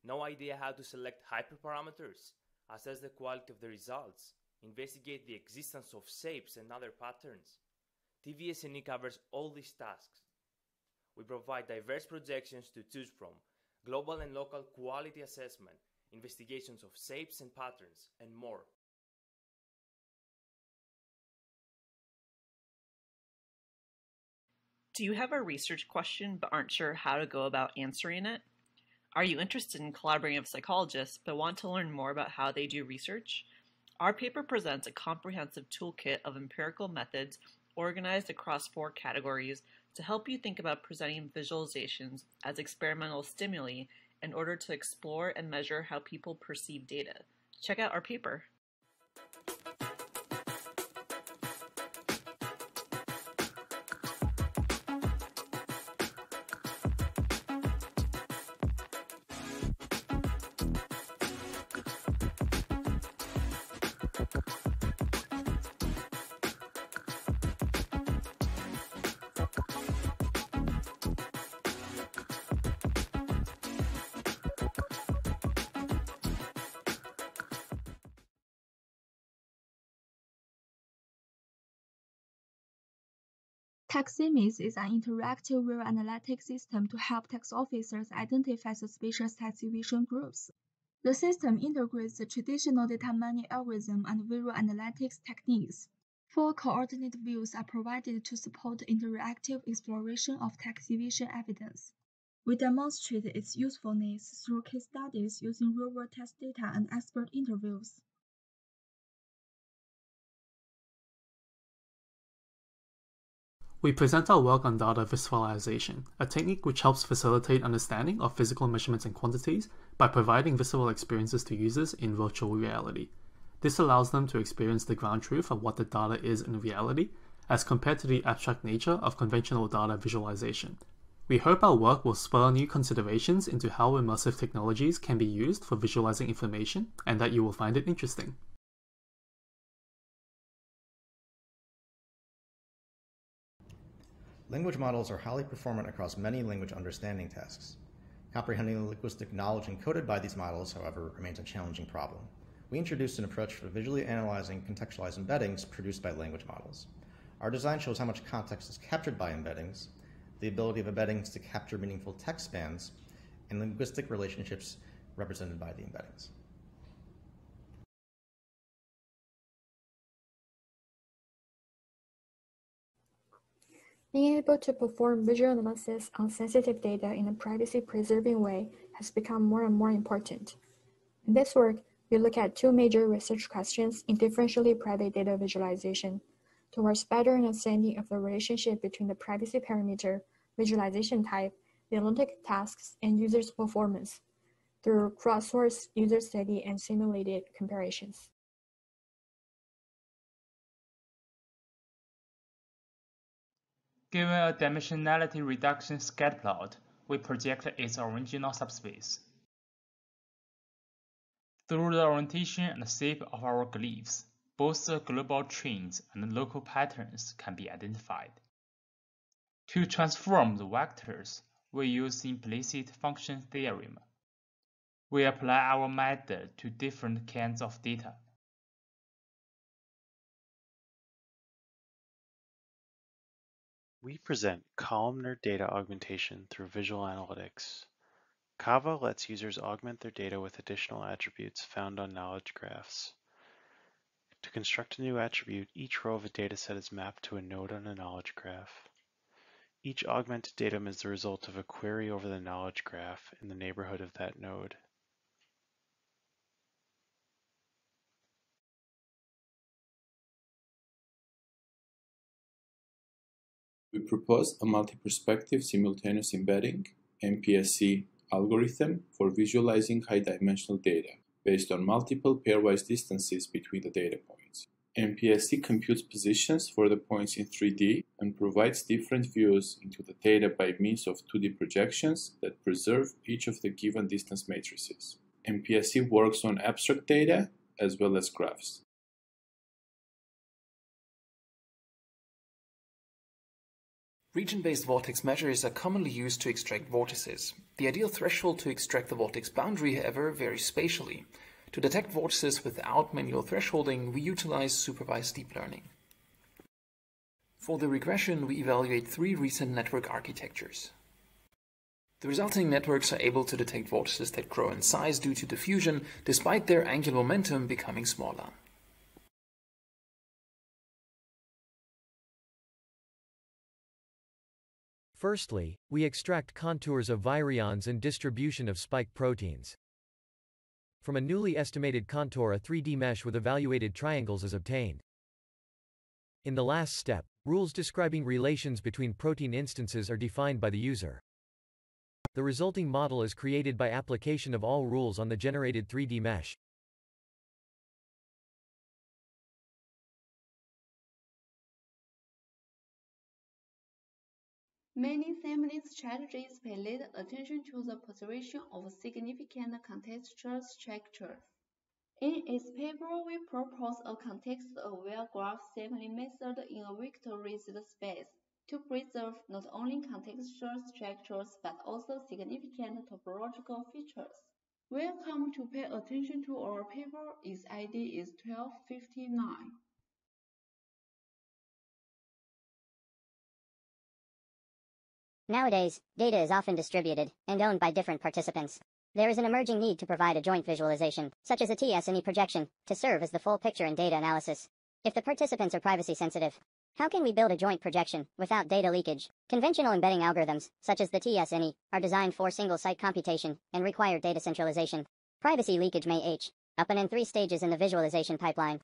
No idea how to select hyperparameters, assess the quality of the results, investigate the existence of shapes and other patterns. t-viSNE covers all these tasks. We provide diverse projections to choose from, global and local quality assessment, investigations of shapes and patterns, and more. Do you have a research question but aren't sure how to go about answering it? Are you interested in collaborating with psychologists but want to learn more about how they do research? Our paper presents a comprehensive toolkit of empirical methods organized across four categories to help you think about presenting visualizations as experimental stimuli in order to explore and measure how people perceive data. Check out our paper. TaxThemis is an interactive real analytic system to help tax officers identify suspicious tax evasion groups. The system integrates the traditional data mining algorithm and visual analytics techniques. Four coordinate views are provided to support interactive exploration of tax evasion evidence. We demonstrate its usefulness through case studies using real-world test data and expert interviews. We present our work on data visceralization, a technique which helps facilitate understanding of physical measurements and quantities by providing visible experiences to users in virtual reality. This allows them to experience the ground truth of what the data is in reality, as compared to the abstract nature of conventional data visualization. We hope our work will spur new considerations into how immersive technologies can be used for visualizing information and that you will find it interesting. Language models are highly performant across many language understanding tasks. Comprehending the linguistic knowledge encoded by these models, however, remains a challenging problem. We introduced an approach for visually analyzing contextualized embeddings produced by language models. Our design shows how much context is captured by embeddings, the ability of embeddings to capture meaningful text spans, and linguistic relationships represented by the embeddings. Being able to perform visual analysis on sensitive data in a privacy-preserving way has become more and more important. In this work, we look at two major research questions in differentially private data visualization towards better understanding of the relationship between the privacy parameter, visualization type, the analytic tasks, and user's performance through cross-source user study and simulated comparisons. Given a dimensionality reduction scatterplot, we project its original subspace. Through the orientation and shape of our glyphs, both the global trends and local patterns can be identified. To transform the vectors, we use implicit function theorem. We apply our method to different kinds of data. We present columnar data augmentation through visual analytics. CAVA lets users augment their data with additional attributes found on knowledge graphs. To construct a new attribute, each row of a dataset is mapped to a node on a knowledge graph. Each augmented datum is the result of a query over the knowledge graph in the neighborhood of that node. We propose a multi-perspective simultaneous embedding MPSE algorithm for visualizing high-dimensional data based on multiple pairwise distances between the data points. MPSE computes positions for the points in 3D and provides different views into the data by means of 2D projections that preserve each of the given distance matrices. MPSE works on abstract data as well as graphs. Region-based vortex measures are commonly used to extract vortices. The ideal threshold to extract the vortex boundary, however, varies spatially. To detect vortices without manual thresholding, we utilize supervised deep learning. For the regression, we evaluate three recent network architectures. The resulting networks are able to detect vortices that grow in size due to diffusion, despite their angular momentum becoming smaller. Firstly, we extract contours of virions and distribution of spike proteins. From a newly estimated contour a 3D mesh with evaluated triangles is obtained. In the last step, rules describing relations between protein instances are defined by the user. The resulting model is created by application of all rules on the generated 3D mesh. Many sampling strategies pay little attention to the preservation of significant contextual structures. In its paper, we propose a context-aware graph sampling method in a vectorized space to preserve not only contextual structures but also significant topological features. Welcome to pay attention to our paper. Its ID is 1259. Nowadays, data is often distributed and owned by different participants. There is an emerging need to provide a joint visualization, such as a t-SNE projection, to serve as the full picture in data analysis. If the participants are privacy sensitive, how can we build a joint projection without data leakage? Conventional embedding algorithms, such as the t-SNE, are designed for single-site computation and require data centralization. Privacy leakage may H happen in three stages in the visualization pipeline.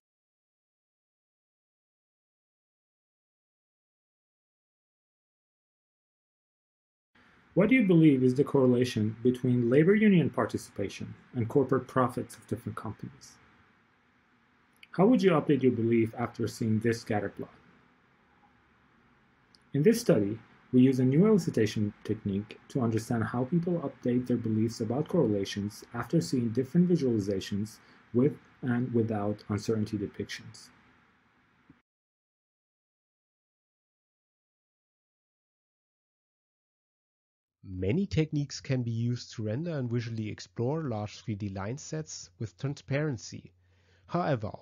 What do you believe is the correlation between labor union participation and corporate profits of different companies? How would you update your belief after seeing this scatter plot? In this study, we use a new elicitation technique to understand how people update their beliefs about correlations after seeing different visualizations with and without uncertainty depictions. Many techniques can be used to render and visually explore large 3D line sets with transparency. However,